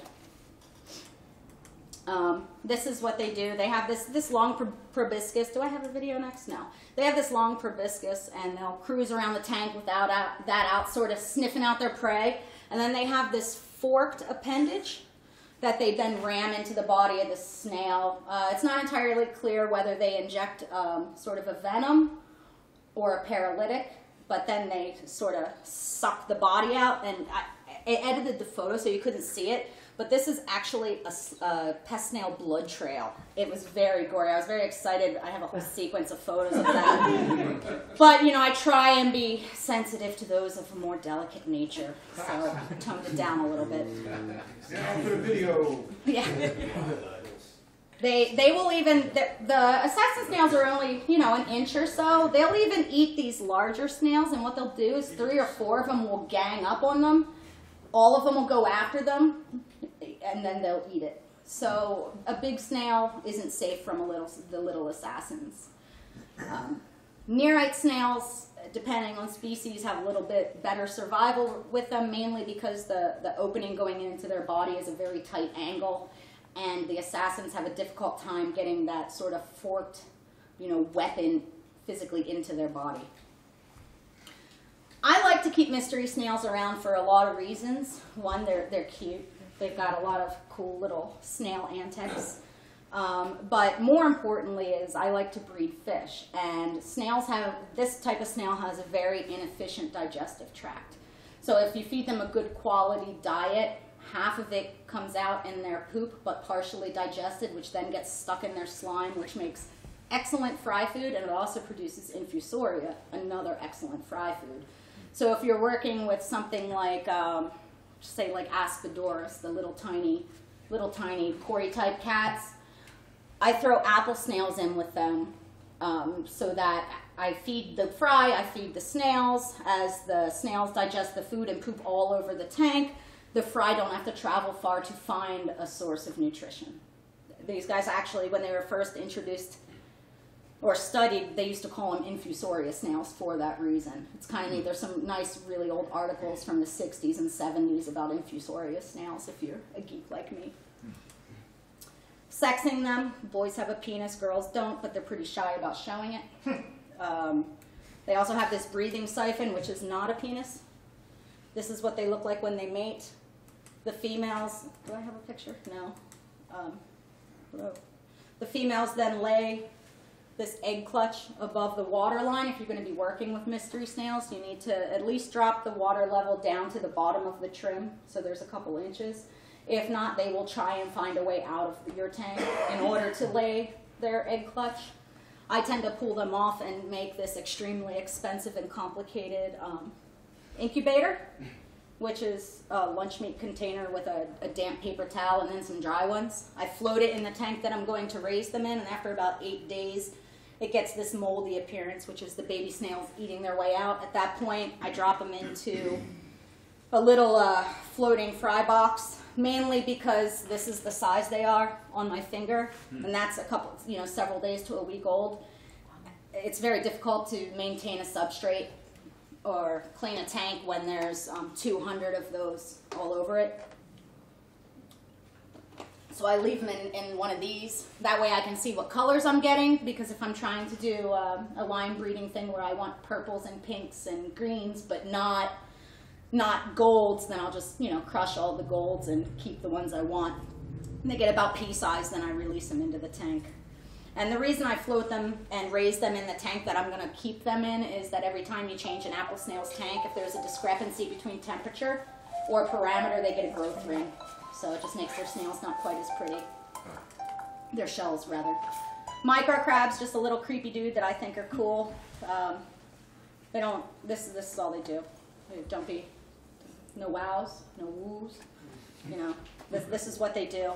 Um, this is what they do. They have this this long pro- proboscis. Do I have a video next? No. They have this long proboscis, and they'll cruise around the tank without out, that out, sort of sniffing out their prey. And then they have this forked appendage that they then ram into the body of the snail. Uh, it's not entirely clear whether they inject um, sort of a venom or a paralytic, but then they sort of suck the body out. And I, I edited the photo so you couldn't see it, but this is actually a pest snail blood trail. It was very gory. I was very excited. I have a whole sequence of photos of that. but you know, I try and be sensitive to those of a more delicate nature, so I toned it down a little bit. Now for the video. Yeah. They they will even the, the assassin snails are only you know an inch or so. They'll even eat these larger snails, and what they'll do is three or four of them will gang up on them. All of them will go after them, and then they'll eat it. So a big snail isn't safe from a little the little assassins. Um, Nerite snails, depending on species, have a little bit better survival with them, mainly because the, the opening going into their body is a very tight angle, and the assassins have a difficult time getting that sort of forked, you know, weapon physically into their body. I like to keep mystery snails around for a lot of reasons. One, they're they're cute. They've got a lot of cool little snail antics. Um, but more importantly is I like to breed fish, and snails have this type of snail has a very inefficient digestive tract. So if you feed them a good quality diet, half of it comes out in their poop, but partially digested, which then gets stuck in their slime, which makes excellent fry food, and it also produces infusoria, another excellent fry food. So if you're working with something like, um, say, like Aspidoras, the little tiny, little tiny Cory type cats, I throw apple snails in with them um, so that I feed the fry, I feed the snails. As the snails digest the food and poop all over the tank, the fry don't have to travel far to find a source of nutrition. These guys actually, when they were first introduced or studied, they used to call them infusoria snails for that reason. It's kind of neat. There's some nice, really old articles from the 60s and 70s about infusoria snails if you're a geek like me. Sexing them, boys have a penis, girls don't, but they're pretty shy about showing it. Um, they also have this breathing siphon, which is not a penis. This is what they look like when they mate. The females, do I have a picture? No. Um, hello. The females then lay this egg clutch above the water line. If you're going to be working with mystery snails, you need to at least drop the water level down to the bottom of the trim, so there's a couple inches. If not, they will try and find a way out of your tank in order to lay their egg clutch. I tend to pull them off and make this extremely expensive and complicated um, incubator, which is a lunch meat container with a, a damp paper towel and then some dry ones. I float it in the tank that I'm going to raise them in, and after about eight days, it gets this moldy appearance, which is the baby snails eating their way out. At that point, I drop them into a little uh, floating fry box, mainly because this is the size they are on my finger, and that's a couple, you know, several days to a week old. It's very difficult to maintain a substrate or clean a tank when there's um, 200 of those all over it. So I leave them in, in one of these. That way I can see what colors I'm getting because if I'm trying to do um, a line breeding thing where I want purples and pinks and greens but not not golds, then I'll just, you know, crush all the golds and keep the ones I want. And they get about pea size, then I release them into the tank. And the reason I float them and raise them in the tank that I'm going to keep them in is that every time you change an apple snail's tank, if there's a discrepancy between temperature or parameter, they get a growth ring. So it just makes their snails not quite as pretty. Their shells, rather. Micro crabs, just a little creepy dude that I think are cool. Um, they don't. This this is all they do. They don't be. No wows, no woos. You know, this, this is what they do.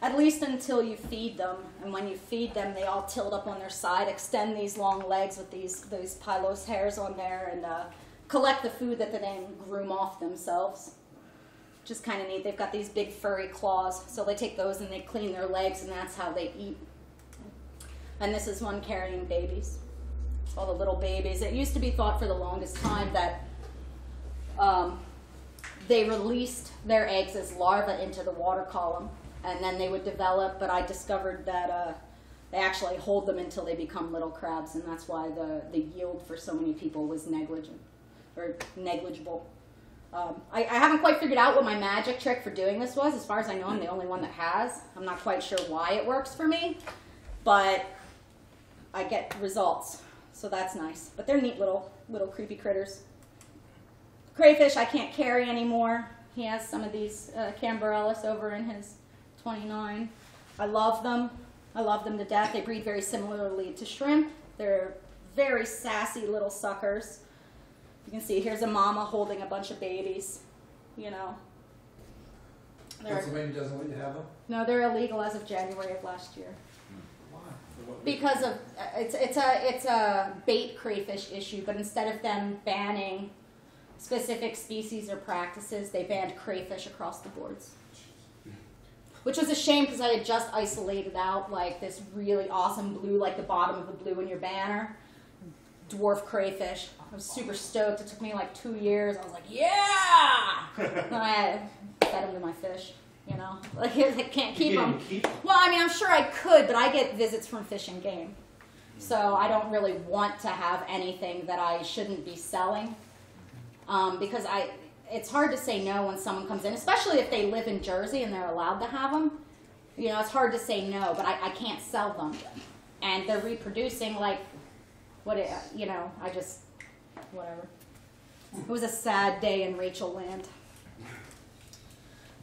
At least until you feed them, and when you feed them, they all tilt up on their side, extend these long legs with these these pilose hairs on there, and uh, collect the food that they then groom off themselves. Just kind of neat. They've got these big furry claws, so they take those and they clean their legs, and that's how they eat. And this is one carrying babies. All the little babies. It used to be thought for the longest time that um, they released their eggs as larvae into the water column, and then they would develop. But I discovered that uh, they actually hold them until they become little crabs, and that's why the, the yield for so many people was negligent or negligible. Um, I, I haven't quite figured out what my magic trick for doing this was. As far as I know, I'm the only one that has. I'm not quite sure why it works for me, but I get results, so that's nice. But they're neat little little creepy critters. Crayfish I can't carry anymore. He has some of these uh, Cambarellus over in his 29. I love them. I love them to death. They breed very similarly to shrimp. They're very sassy little suckers. You can see here's a mama holding a bunch of babies. You know. They're, Pennsylvania doesn't let you have them? no, they're illegal as of January of last year hmm. Why? because of uh, it's it's a it's a bait crayfish issue. But instead of them banning specific species or practices, they banned crayfish across the boards. Which was a shame because I had just isolated out like this really awesome blue, like the bottom of the blue in your banner, dwarf crayfish. I was super stoked. It took me like two years. I was like, yeah. and I fed them to my fish. You know, like I can't keep them. keep Well, I mean, I'm sure I could, but I get visits from Fish and Game. So I don't really want to have anything that I shouldn't be selling. Um, because I, it's hard to say no when someone comes in, especially if they live in Jersey and they're allowed to have them. You know, it's hard to say no, but I, I can't sell them. And they're reproducing like, what, it, you know, I just, whatever. It was a sad day in Rachel Land.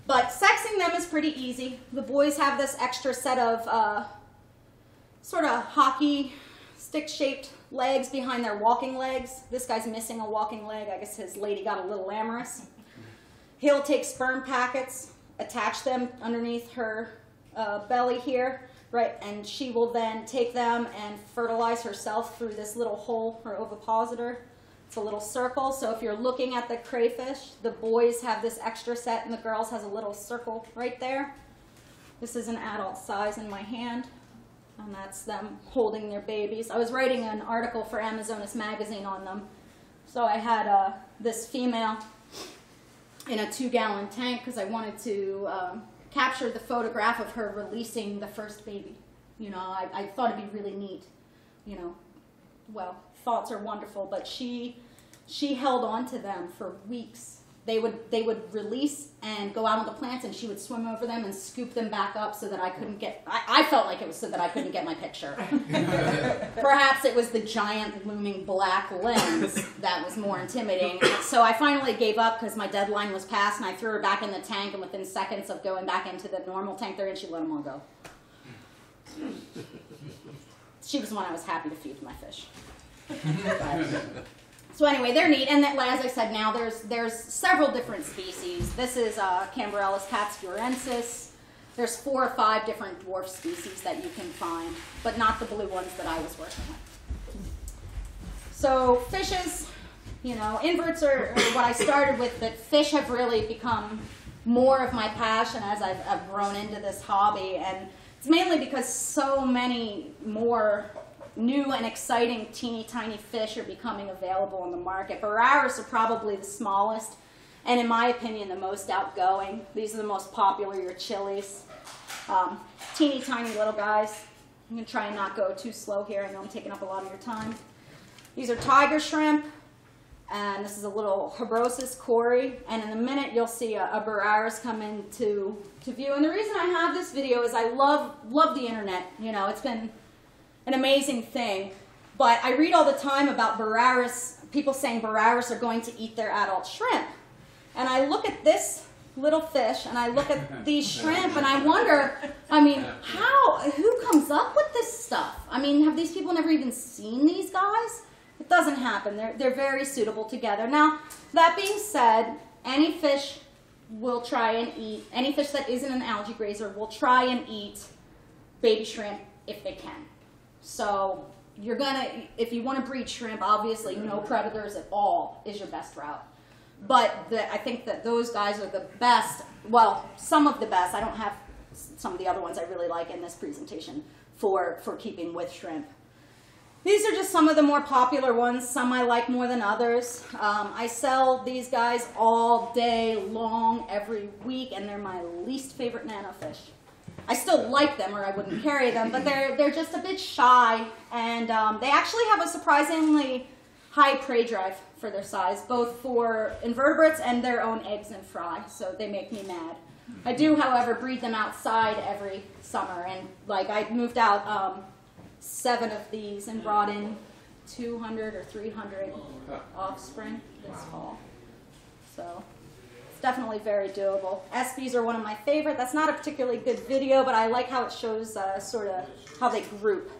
But sexing them is pretty easy. The boys have this extra set of uh, sort of hockey stick shaped legs behind their walking legs. This guy's missing a walking leg. I guess his lady got a little amorous. He'll take sperm packets, attach them underneath her uh, belly here. right? And she will then take them and fertilize herself through this little hole, her ovipositor. It's a little circle. So if you're looking at the crayfish, the boys have this extra set and the girls has a little circle right there. This is an adult size in my hand, and that's them holding their babies. I was writing an article for Amazonas Magazine on them. So I had uh, this female in a two gallon tank because I wanted to um, capture the photograph of her releasing the first baby. You know, I, I thought it'd be really neat. You know, well, thoughts are wonderful, but she she held on to them for weeks. They would they would release and go out on the plants, and she would swim over them and scoop them back up so that I couldn't get. I, I felt like it was so that I couldn't get my picture. Perhaps it was the giant looming black lens that was more intimidating. So I finally gave up because my deadline was passed, and I threw her back in the tank. And within seconds of going back into the normal tank there and she let them all go. She was the one I was happy to feed my fish. So anyway, they're neat, and that, as I said, now there's there's several different species. This is uh, Cambarellus patzcuarensis. There's four or five different dwarf species that you can find, but not the blue ones that I was working with. So fishes, you know, inverts are, are what I started with, but fish have really become more of my passion as I've, I've grown into this hobby, and it's mainly because so many more new and exciting teeny tiny fish are becoming available on the market. Boraras are probably the smallest, and in my opinion, the most outgoing. These are the most popular, your chilies. Um, teeny tiny little guys. I'm gonna try and not go too slow here. I know I'm taking up a lot of your time. These are tiger shrimp, and this is a little Habrosus cory. And in a minute, you'll see a, a come into to view. And the reason I have this video is I love love the internet. You know, it's been an amazing thing. But I read all the time about Boraras, people saying Boraras are going to eat their adult shrimp. And I look at this little fish and I look at these shrimp and I wonder, I mean, how, who comes up with this stuff? I mean, have these people never even seen these guys? It doesn't happen. They're, they're very suitable together. Now, that being said, any fish will try and eat, any fish that isn't an algae grazer will try and eat baby shrimp if they can. So you're gonna, if you want to breed shrimp, obviously no predators at all is your best route. But the, I think that those guys are the best. Well, some of the best. I don't have some of the other ones I really like in this presentation for for keeping with shrimp. These are just some of the more popular ones. Some I like more than others. Um, I sell these guys all day long, every week, and they're my least favorite nanofish. I still like them, or I wouldn't carry them, but they're they're just a bit shy, and um, they actually have a surprisingly high prey drive for their size, both for invertebrates and their own eggs and fry. So they make me mad. I do, however, breed them outside every summer, and like I moved out um, seven of these and brought in 200 or 300 offspring this fall. So definitely very doable. SBs are one of my favorite. That's not a particularly good video, but I like how it shows uh, sort of how they group.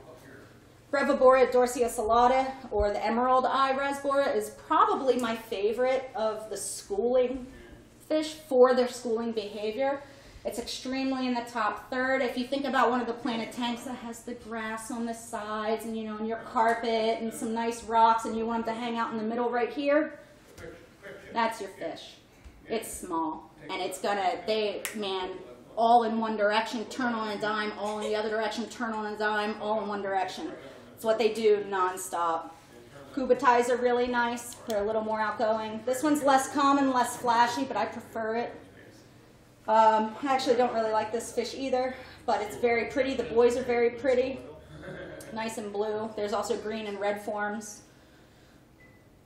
Brevibora dorsiocellata, or the emerald eye rasbora, is probably my favorite of the schooling fish for their schooling behavior. It's extremely in the top third. If you think about one of the planted tanks that has the grass on the sides and you know, and your carpet and some nice rocks and you want them to hang out in the middle right here, that's your fish. It's small and it's gonna, they, man, all in one direction, turn on a dime, all in the other direction, turn on a dime, all in one direction. It's what they do nonstop. Kubotais are really nice. They're a little more outgoing. This one's less common, less flashy, but I prefer it. Um, I actually don't really like this fish either, but it's very pretty. The boys are very pretty. Nice and blue. There's also green and red forms.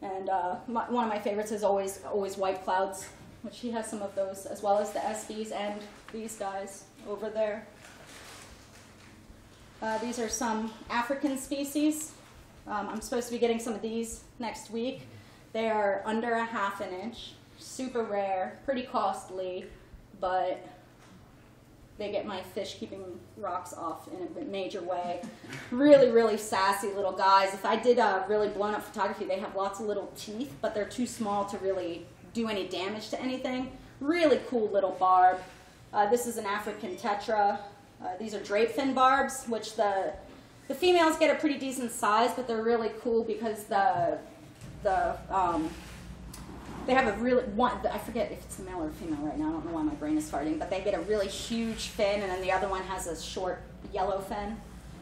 And uh, my, one of my favorites is always always white clouds, which he has some of those, as well as the SBs and these guys over there. Uh, these are some African species. Um, I'm supposed to be getting some of these next week. They are under a half an inch, super rare, pretty costly, but they get my fish keeping rocks off in a major way. Really, really sassy little guys. If I did a really blown up photography, they have lots of little teeth, but they're too small to really do any damage to anything. Really cool little barb. Uh, this is an African tetra. Uh, these are drape fin barbs, which the the females get a pretty decent size, but they're really cool because the the um, they have a really one. I forget if it's a male or female right now. I don't know why my brain is farting, but they get a really huge fin, and then the other one has a short yellow fin.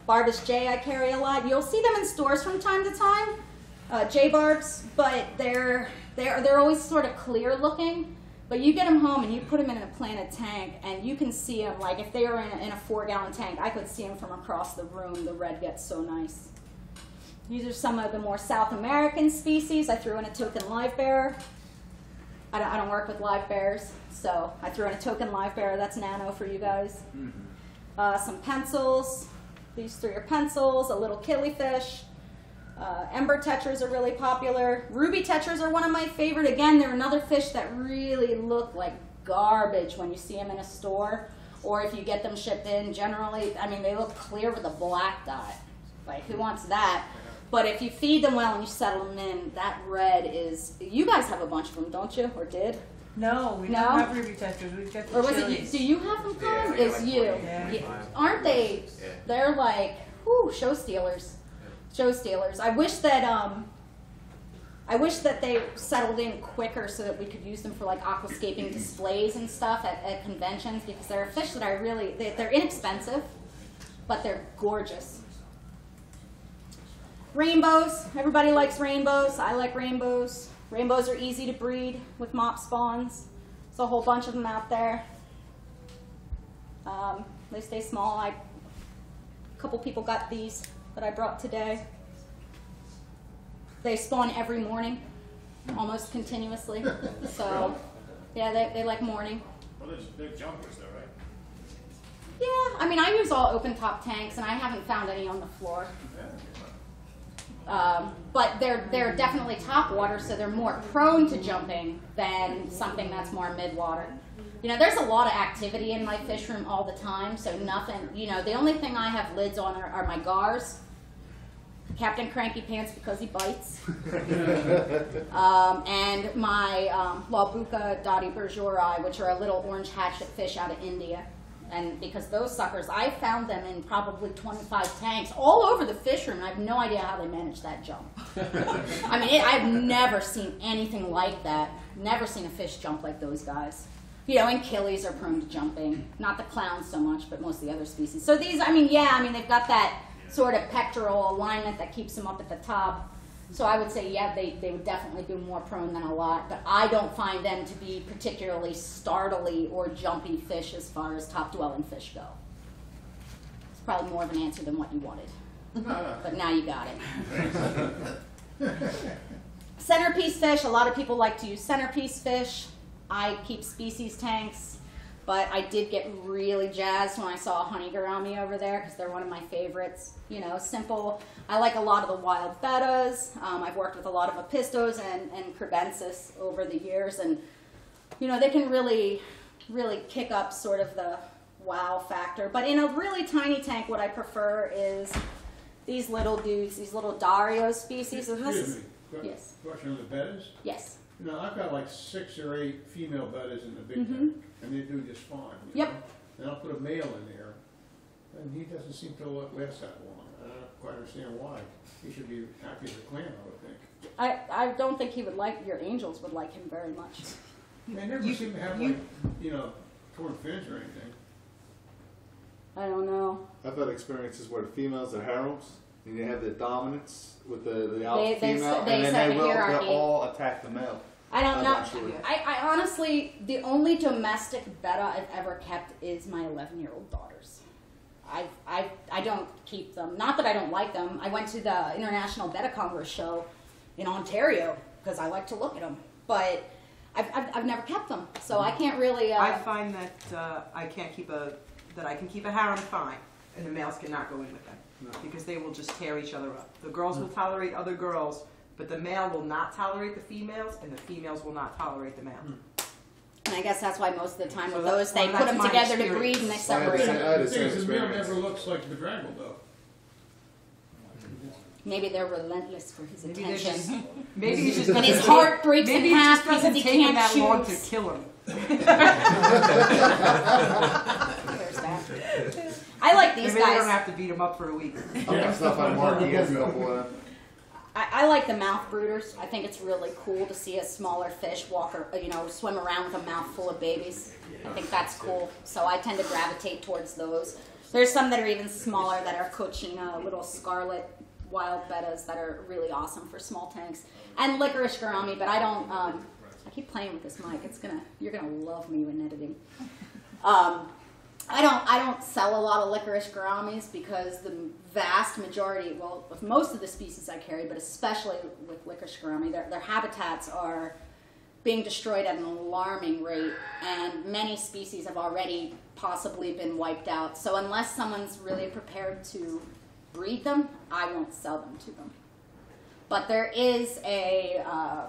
Barbus J I carry a lot. You'll see them in stores from time to time, uh, J barbs, but they're they're they're always sort of clear looking. But you get them home and you put them in a planted tank, and you can see them. Like if they were in a, in a four gallon tank, I could see them from across the room. The red gets so nice. These are some of the more South American species. I threw in a token live bearer. I don't, I don't work with live bears, so I threw in a token live bearer. That's nano for you guys. Uh, some pencils. These three are pencils. A little killifish. Uh, ember tetras are really popular. Ruby tetras are one of my favorite. Again, they're another fish that really look like garbage when you see them in a store, or if you get them shipped in. Generally, I mean, they look clear with a black dot. Like, who wants that? But if you feed them well and you settle them in, that red is. You guys have a bunch of them, don't you? Or did? No, we No? don't have ruby tetras. We've got the Or was it you? Do you have them, Yeah, I Colin? got Is like you? 20, Yeah. Aren't they? Yeah. They're like, whoo, show stealers. Show stealers. I wish that um, I wish that they settled in quicker so that we could use them for like aquascaping displays and stuff at, at conventions because they're a fish that I really they, they're inexpensive, but they're gorgeous. Rainbows. Everybody likes rainbows. I like rainbows. Rainbows are easy to breed with mop spawns. There's a whole bunch of them out there. Um, they stay small. I, a couple people got these that I brought today. They spawn every morning, almost continuously. So, yeah, they, they like morning. Well, there's big jumpers though, right? Yeah, I mean, I use all open top tanks, and I haven't found any on the floor. Um, but they're they're definitely top water, so they're more prone to jumping than something that's more mid water. You know, there's a lot of activity in my fish room all the time, so nothing. You know, the only thing I have lids on are, are my gars. Captain Cranky Pants because he bites. um, and my um, Laubuka dadiburjori, which are a little orange hatchet fish out of India. And because those suckers, I found them in probably 25 tanks all over the fish room. I have no idea how they managed that jump. I mean, it, I've never seen anything like that. Never seen a fish jump like those guys. You know, and killies are prone to jumping. Not the clowns so much, but most of the other species. So these, I mean, yeah, I mean, they've got that sort of pectoral alignment that keeps them up at the top. So I would say, yeah, they, they would definitely be more prone than a lot, but I don't find them to be particularly startly or jumpy fish as far as top dwelling fish go. It's probably more of an answer than what you wanted, but now you got it. Centerpiece fish, a lot of people like to use centerpiece fish. I keep species tanks, but I did get really jazzed when I saw a honey gourami over there because they're one of my favorites. You know, simple. I like a lot of the wild bettas. Um, I've worked with a lot of apistos and, and kribensis over the years, and you know, they can really, really kick up sort of the wow factor. But in a really tiny tank, what I prefer is these little dudes, these little Dario species. And this is, me. Yes. Question on the bettas? yes. You know, I've got like six or eight female bettas in the big Mhm. tank, and they do just fine. you Yep. know? And I'll put a male in there, and he doesn't seem to la- last that long. I don't quite understand why. He should be happy as a clam, I would think. I, I don't think he would like, your angels would like him very much. They never You- seem to have you- like, you know, torn fins or anything. I don't know. I've had experiences where the females are harems, and they have their dominance with the, the alpha They- they female, they and then set they a will they'll all attack the male. I don't I'm know. not sure. I, I honestly, the only domestic betta I've ever kept is my 11 year old daughters. I, I, I don't keep them. Not that I don't like them. I went to the International Betta Congress show in Ontario because I like to look at them. But I've, I've, I've never kept them. So I can't really. Uh, I find that uh, I can't keep a that I can keep a harem fine, and the males cannot go in with them because they will just tear each other up. The girls will tolerate other girls, but the male will not tolerate the females, and the females will not tolerate the male. Hmm. and I guess that's why most of the time So with that's- those, they well, put that's them my together to breed and they I had separate the them. same- I had The the thing is, the male experience. never looks like the bedraggled though. Maybe they're relentless for his Maybe they're attention. just maybe he's just And his heart breaks maybe in it half just doesn't because he take him can't that long to choose. kill him. There's that. I like these Maybe they don't guys. have to beat them up for a week. I've got stuff on Mark, he has a couple of them. I, I like the mouth brooders. I think it's really cool to see a smaller fish walk, or, you know, swim around with a mouth full of babies. I think that's cool. So I tend to gravitate towards those. There's some that are even smaller that are coccina, little scarlet wild bettas that are really awesome for small tanks, and licorice gourami. But I don't. Um, I keep playing with this mic. It's gonna. You're gonna love me when editing. Um, I don't I don't sell a lot of licorice gouramis because the vast majority, well, of most of the species I carry, but especially with licorice gourami, their, their habitats are being destroyed at an alarming rate, and many species have already possibly been wiped out. So unless someone's really prepared to breed them, I won't sell them to them. But there is a uh,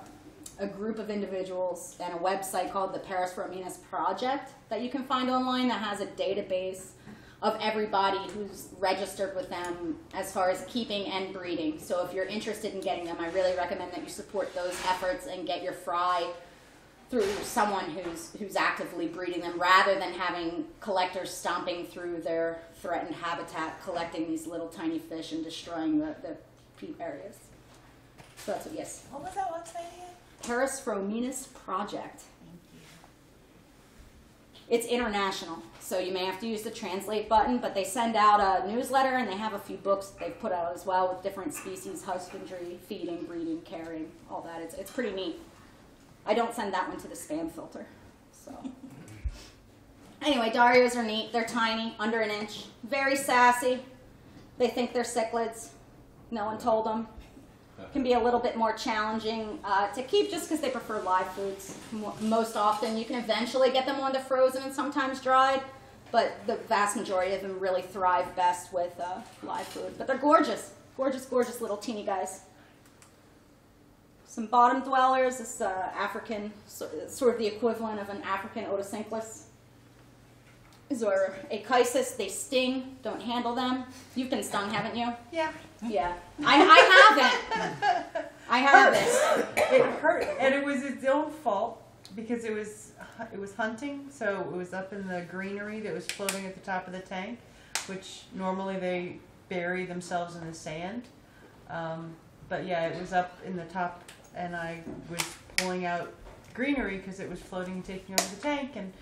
a group of individuals and a website called the Parosphromenus Project that you can find online that has a database of everybody who's registered with them as far as keeping and breeding. So if you're interested in getting them, I really recommend that you support those efforts and get your fry through someone who's who's actively breeding them rather than having collectors stomping through their threatened habitat collecting these little tiny fish and destroying the, the peat areas. So that's what yes. What was that website again? Parosphromenus Project. It's international, so you may have to use the translate button, but they send out a newsletter and they have a few books that they've put out as well with different species, husbandry, feeding, breeding, caring, all that. It's, it's pretty neat. I don't send that one to the spam filter. So anyway, Darios are neat. They're tiny, under an inch, very sassy. They think they're cichlids. No one told them can be a little bit more challenging uh, to keep just because they prefer live foods most often. You can eventually get them onto frozen and sometimes dried, but the vast majority of them really thrive best with uh, live food. But they're gorgeous, gorgeous, gorgeous little teeny guys. Some bottom dwellers, this uh, African, so, sort of the equivalent of an African Otocinclus. Or Akysis, they sting, don't handle them. You've been stung, haven't you? Yeah. Yeah. I, I haven't. I haven't. It hurt, and it was its own fault because it was it was hunting. So it was up in the greenery that was floating at the top of the tank, which normally they bury themselves in the sand. Um, but yeah, it was up in the top, and I was pulling out greenery because it was floating and taking over the tank, and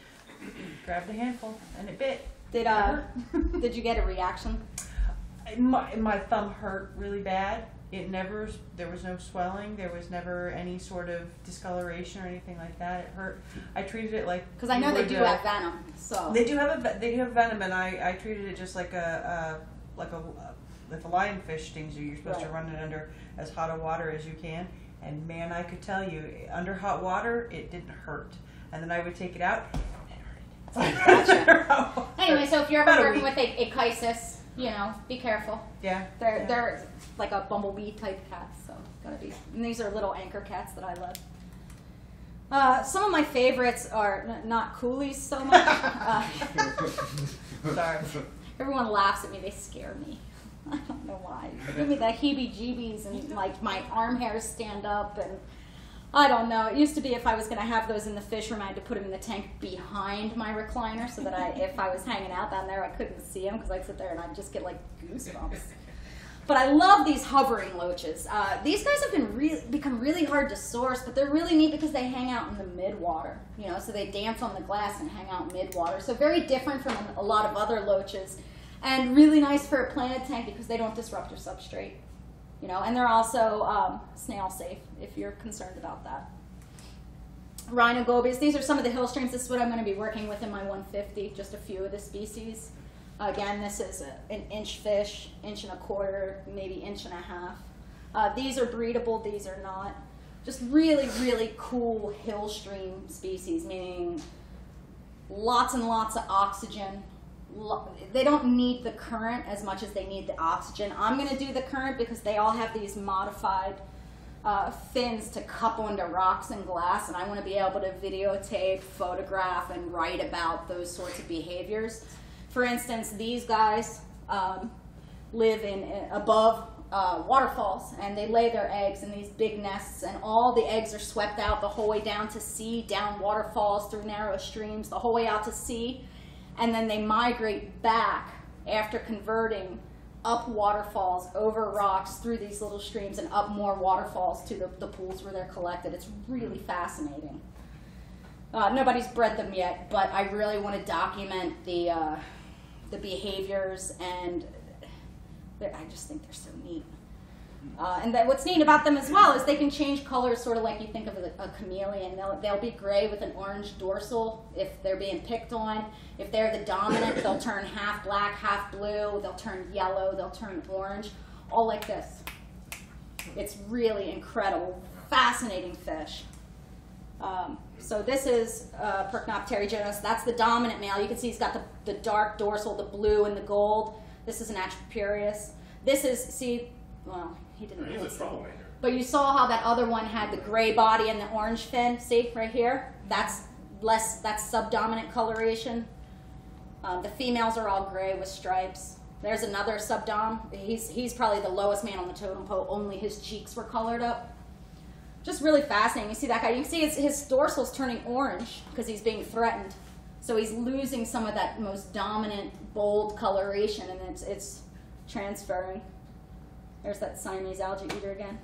grabbed a handful, and it bit. Did uh did you get a reaction? My, my thumb hurt really bad. It never, there was no swelling. There was never any sort of discoloration or anything like that. It hurt. I treated it like Because I know they do have venom. So They do have a they do have venom, and I, I treated it just like a, a like a if a lionfish stings you, you're supposed to run it under as hot a water as you can. And man, I could tell you, under hot water, it didn't hurt. And then I would take it out. and it. Gotcha. anyway, so if you're ever working with a, a chisis, you know, be careful. yeah, They're yeah. they're like a bumblebee type cat, so gotta be. And these are little anchor cats that I love. Uh, some of my favorites are n- not kuhlis so much. uh, Sorry. everyone laughs at me; they scare me. I don't know why. They give me the heebie-jeebies, and like my arm hairs stand up, and I don't know. It used to be if I was gonna have those in the fish room, I had to put them in the tank behind my recliner, so that I, if I was hanging out down there, I couldn't see them because I'd sit there and I'd just get like goosebumps. But I love these hovering loaches. Uh, these guys have been really become really hard to source, but they're really neat because they hang out in the midwater. You know, so they dance on the glass and hang out midwater. So very different from a lot of other loaches, and really nice for a planted tank because they don't disrupt your substrate. You know, and they're also um, snail safe if you're concerned about that. Rhinogobius, these are some of the hill streams. This is what I'm going to be working with in my 150, just a few of the species. Again, this is a, an inch fish, inch and a quarter, maybe inch and a half. Uh, these are breedable, these are not. Just really, really cool hill stream species, meaning lots and lots of oxygen. They don't need the current as much as they need the oxygen. I'm going to do the current because they all have these modified uh, fins to cup into rocks and glass, and I want to be able to videotape, photograph, and write about those sorts of behaviors. For instance, these guys um, live in above uh, waterfalls, and they lay their eggs in these big nests, and all the eggs are swept out the whole way down to sea, down waterfalls, through narrow streams, the whole way out to sea, and then they migrate back after converting up waterfalls, over rocks, through these little streams, and up more waterfalls to the, the pools where they're collected. It's really fascinating. Uh, nobody's bred them yet, but I really want to document the uh, the behaviors, and I just think they're so neat. Uh, and that what's neat about them as well is they can change colors, sort of like you think of a, a chameleon. They'll, they'll be gray with an orange dorsal if they're being picked on. If they're the dominant, they'll turn half black, half blue. They'll turn yellow. They'll turn orange, all like this. It's really incredible, fascinating fish. Um, so this is uh, percnopterygionus. That's the dominant male. You can see he's got the, the dark dorsal, the blue and the gold. This is an atropurpureus. This is, see, well, he didn't really say. But you saw how that other one had the gray body and the orange fin. See right here? That's less. That's subdominant coloration. Um, the females are all gray with stripes. There's another subdom. He's he's probably the lowest man on the totem pole. Only his cheeks were colored up. Just really fascinating. You see that guy? You can see his, his dorsal's turning orange because he's being threatened. So he's losing some of that most dominant, bold coloration, and it's it's transferring. There's that Siamese algae eater again.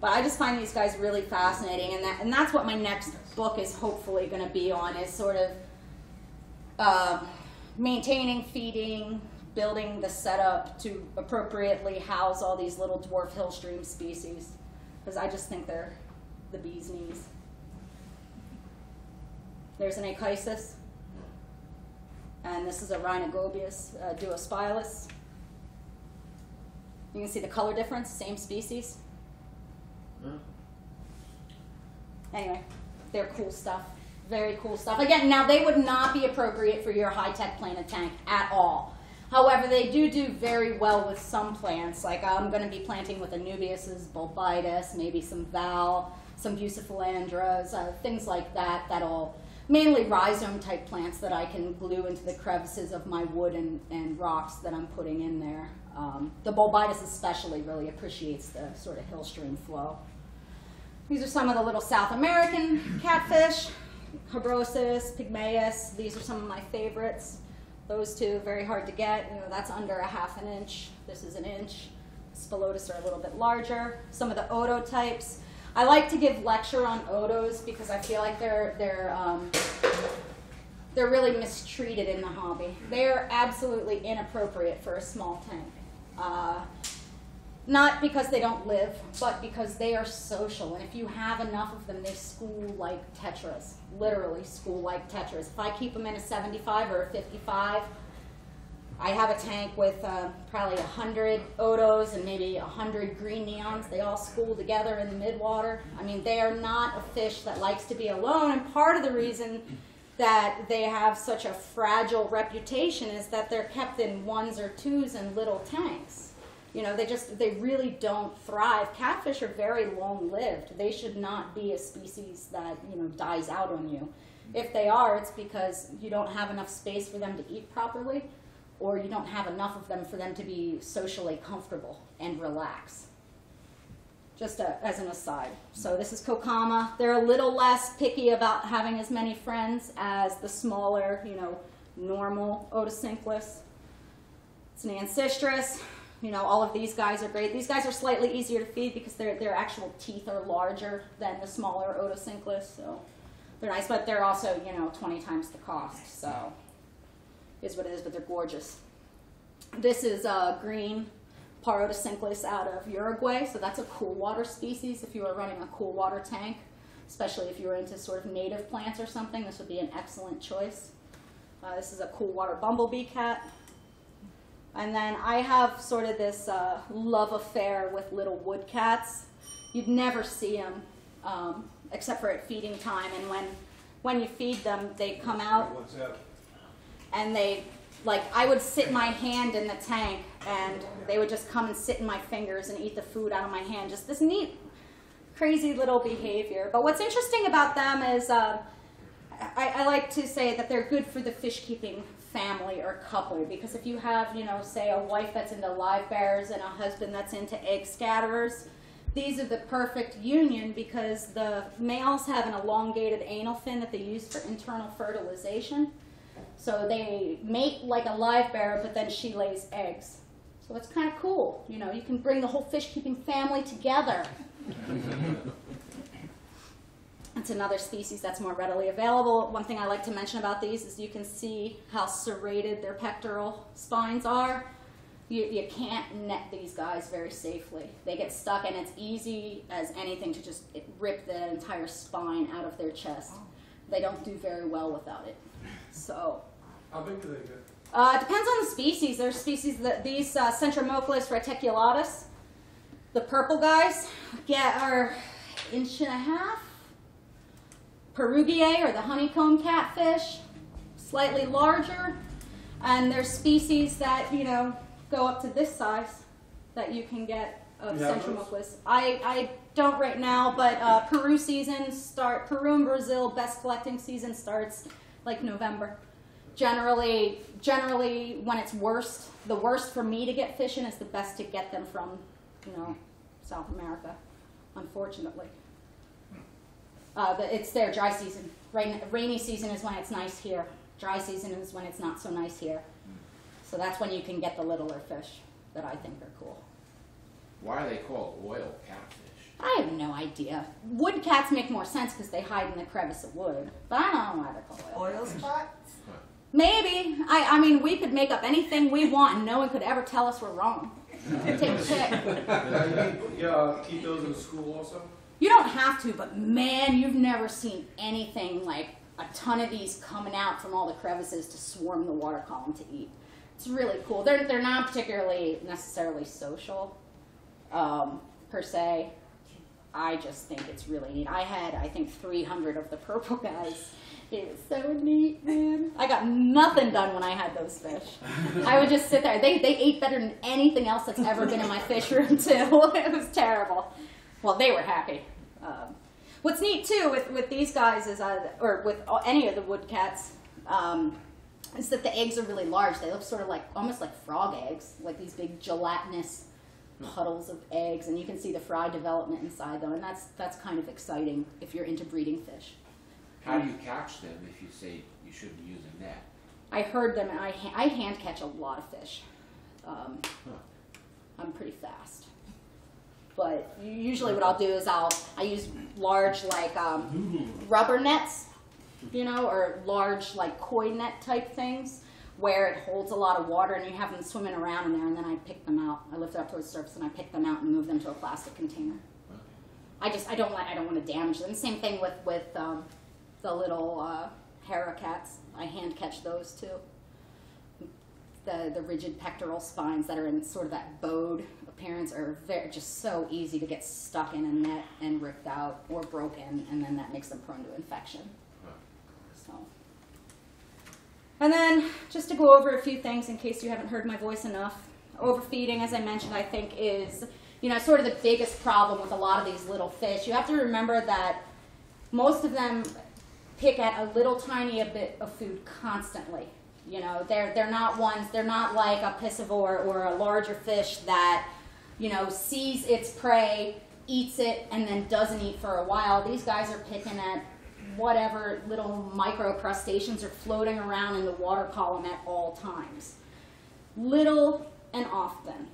But I just find these guys really fascinating, and that and that's what my next book is hopefully going to be on is sort of uh, maintaining, feeding, building the setup to appropriately house all these little dwarf hill stream species, because I just think they're the bee's knees. There's an Akysis, and this is a Rhinogobius uh, duospilus. You can see the color difference, same species. Anyway, they're cool stuff. Very cool stuff. Again, now they would not be appropriate for your high-tech planet tank at all. However, they do do very well with some plants. Like I'm going to be planting with Anubiases, Bulbitis, maybe some Val, some Bucephalandras, uh, things like that. That'll mainly rhizome type plants that I can glue into the crevices of my wood and, and rocks that I'm putting in there. Um, the Bulbitis especially really appreciates the sort of hill stream flow. These are some of the little South American catfish, Habrosus, Pygmaeus. These are some of my favorites. Those two, very hard to get. You know, that's under a half an inch. This is an inch. Spilotus are a little bit larger. Some of the Oto types. I like to give lecture on Otos because I feel like they're they're um, they're really mistreated in the hobby. They are absolutely inappropriate for a small tank. Uh, not because they don't live, but because they are social. And if you have enough of them, they school like tetras. Literally school like tetras. If I keep them in a 75 or a 55, I have a tank with uh, probably 100 otos and maybe 100 green neons. They all school together in the midwater. I mean, they are not a fish that likes to be alone. And part of the reason that they have such a fragile reputation is that they're kept in ones or twos in little tanks. You know, they just, they really don't thrive. Catfish are very long lived. They should not be a species that, you know, dies out on you. If they are, it's because you don't have enough space for them to eat properly, or you don't have enough of them for them to be socially comfortable and relax. Just a, as an aside. So this is cocama. They're a little less picky about having as many friends as the smaller, you know, normal Otocinclus. It's an Ancistrus. You know, all of these guys are great. These guys are slightly easier to feed because their their actual teeth are larger than the smaller Otocinclus, so they're nice. But they're also, you know, 20 times the cost. So is what it is, but they're gorgeous. This is uh, green Parotocinclus out of Uruguay, so that's a cool water species. If you are running a cool water tank, especially if you're into sort of native plants or something, this would be an excellent choice. Uh, this is a cool water bumblebee cat. And then I have sort of this uh, love affair with little wood cats. You'd never see them um, except for at feeding time. And when, when you feed them, they come out What's? And they, like, I would sit my hand in the tank and they would just come and sit in my fingers and eat the food out of my hand. Just this neat, crazy little behavior. But what's interesting about them is uh, I, I like to say that they're good for the fish keeping family or couple because if you have, you know, say a wife that's into live bearers and a husband that's into egg scatterers, these are the perfect union because the males have an elongated anal fin that they use for internal fertilization. So they mate like a live bear, but then she lays eggs. So it's kind of cool. You know, you can bring the whole fish keeping family together. It's another species that's more readily available. One thing I like to mention about these is you can see how serrated their pectoral spines are. You, you can't net these guys very safely. They get stuck, and it's easy as anything to just rip the entire spine out of their chest. They don't do very well without it. So, How big do they get? uh, depends on the species. There's species that these uh, reticulatus, the purple guys, get are inch and a half. perugiae or the honeycomb catfish, slightly larger, and there's species that you know go up to this size that you can get of have I I don't right now, but uh, Peru season start. Peru and Brazil best collecting season starts like November. Generally, generally when it's worst, the worst for me to get fish in is the best to get them from, you know, South America. Unfortunately, uh, it's their dry season. Rain, rainy season is when it's nice here. Dry season is when it's not so nice here. So that's when you can get the littler fish that I think are cool. Why are they called oil catfish? I have no idea. Wood cats make more sense because they hide in the crevice of wood, but I don't know why they're called oil. Oil spots? Maybe. I, I mean, we could make up anything we want and no one could ever tell us we're wrong. Take a pick. You yeah, keep those in school also? You don't have to, but man, you've never seen anything like a ton of these coming out from all the crevices to swarm the water column to eat. It's really cool. They're, they're not particularly necessarily social, um, per se. I just think it's really neat. I had, I think, 300 of the purple guys. It was so neat, man. I got nothing done when I had those fish. I would just sit there. They, they ate better than anything else that's ever been in my fish room, too. It was terrible. Well, they were happy. Um, what's neat too with, with these guys is, uh, or with any of the wood cats, um, is that the eggs are really large. They look sort of like almost like frog eggs, like these big gelatinous puddles of eggs, and you can see the fry development inside them, and that's that's kind of exciting if you're into breeding fish. How do you catch them if you say you shouldn't use a net? I heard them, and I ha- I hand catch a lot of fish. Um, I'm pretty fast, but usually what I'll do is I'll I use large like um, rubber nets, you know, or large like koi net type things where it holds a lot of water and you have them swimming around in there, and then I pick them out. I lift it up towards the surface and I pick them out and move them to a plastic container. I just I don't like I don't want to damage them. Same thing with with um, the little uh, cats. I hand catch those too. The the rigid pectoral spines that are in sort of that bowed appearance are very just so easy to get stuck in a net and ripped out or broken, and then that makes them prone to infection. And then, just to go over a few things in case you haven't heard my voice enough, overfeeding, as I mentioned, I think is, you know, sort of the biggest problem with a lot of these little fish. You have to remember that most of them pick at a little tiny bit of food constantly. You know, they're they're not ones. They're not like a piscivore or a larger fish that, you know, sees its prey, eats it, and then doesn't eat for a while. These guys are picking at whatever little microcrustaceans are floating around in the water column at all times. Little and often,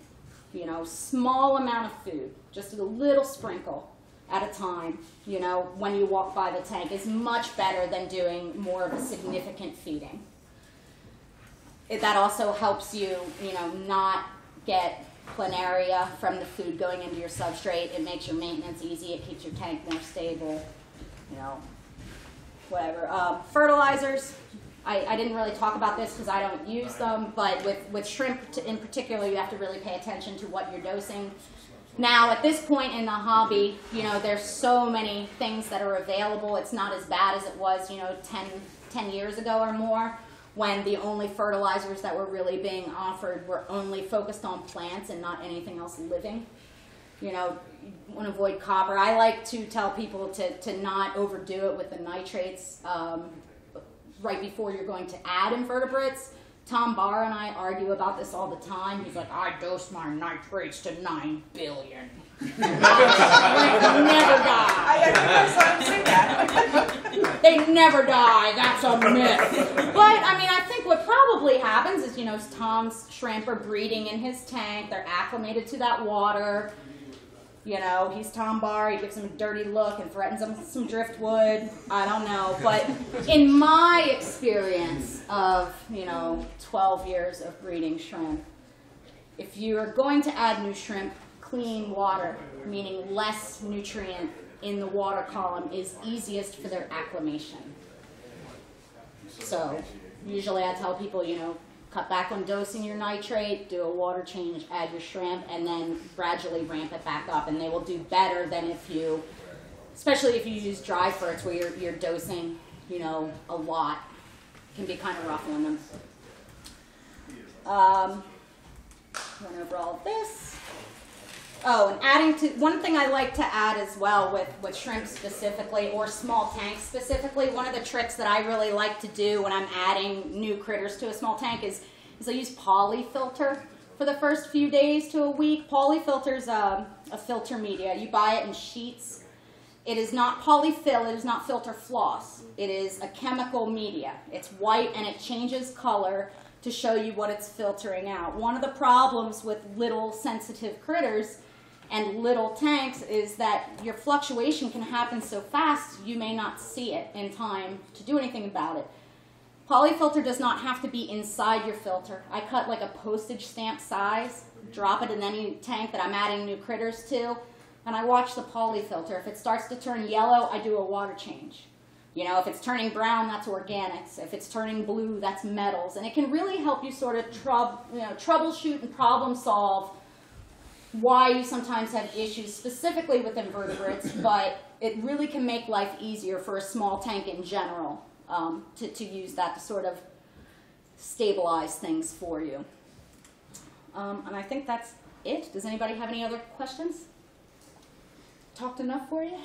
you know, small amount of food, just a little sprinkle at a time, you know, when you walk by the tank is much better than doing more of a significant feeding. It, that also helps you, you know, not get planaria from the food going into your substrate. It makes your maintenance easy. It keeps your tank more stable, you know, whatever. Um, fertilizers, I, I didn't really talk about this because I don't use them, but with, with shrimp t- in particular, you have to really pay attention to what you're dosing. Now, at this point in the hobby, you know, there's so many things that are available. It's not as bad as it was, you know, 10, 10 years ago or more, when the only fertilizers that were really being offered were only focused on plants and not anything else living. You know, you want to avoid copper. I like to tell people to, to not overdo it with the nitrates um, right before you're going to add invertebrates. Tom Barr and I argue about this all the time. He's like, I dose my nitrates to 9 billion. never die. I, I think I saw him say that. They never die. That's a myth. But I mean, I think what probably happens is, you know, Tom's shrimp are breeding in his tank. They're acclimated to that water. You know, he's Tom Barr. He gives him a dirty look and threatens him with some driftwood. I don't know, but in my experience of you know 12 years of breeding shrimp, if you are going to add new shrimp, clean water, meaning less nutrient in the water column, is easiest for their acclimation. So, usually I tell people, you know, cut back on dosing your nitrate, do a water change, add your shrimp, and then gradually ramp it back up, and they will do better than if you, especially if you use dry ferts where you're, you're dosing, you know, a lot. Can be kind of rough on them. Um, went over all of this. Oh, and adding to one thing I like to add as well with with shrimp specifically or small tanks specifically. One of the tricks that I really like to do when I'm adding new critters to a small tank is is I use polyfilter for the first few days to a week. Polyfilter is a, a filter media. You buy it in sheets. It is not polyfill. It is not filter floss. It is a chemical media. It's white and it changes color to show you what it's filtering out. One of the problems with little sensitive critters and little tanks is that your fluctuation can happen so fast you may not see it in time to do anything about it. Polyfilter does not have to be inside your filter. I cut like a postage stamp size, drop it in any tank that I'm adding new critters to, and I watch the polyfilter. If it starts to turn yellow, I do a water change. You know, if it's turning brown, that's organics. If it's turning blue, that's metals. And it can really help you sort of you know, troubleshoot and problem solve why you sometimes have issues specifically with invertebrates, but it really can make life easier for a small tank in general um, to, to use that to sort of stabilize things for you. Um, and I think that's it. Does anybody have any other questions? Talked enough for you?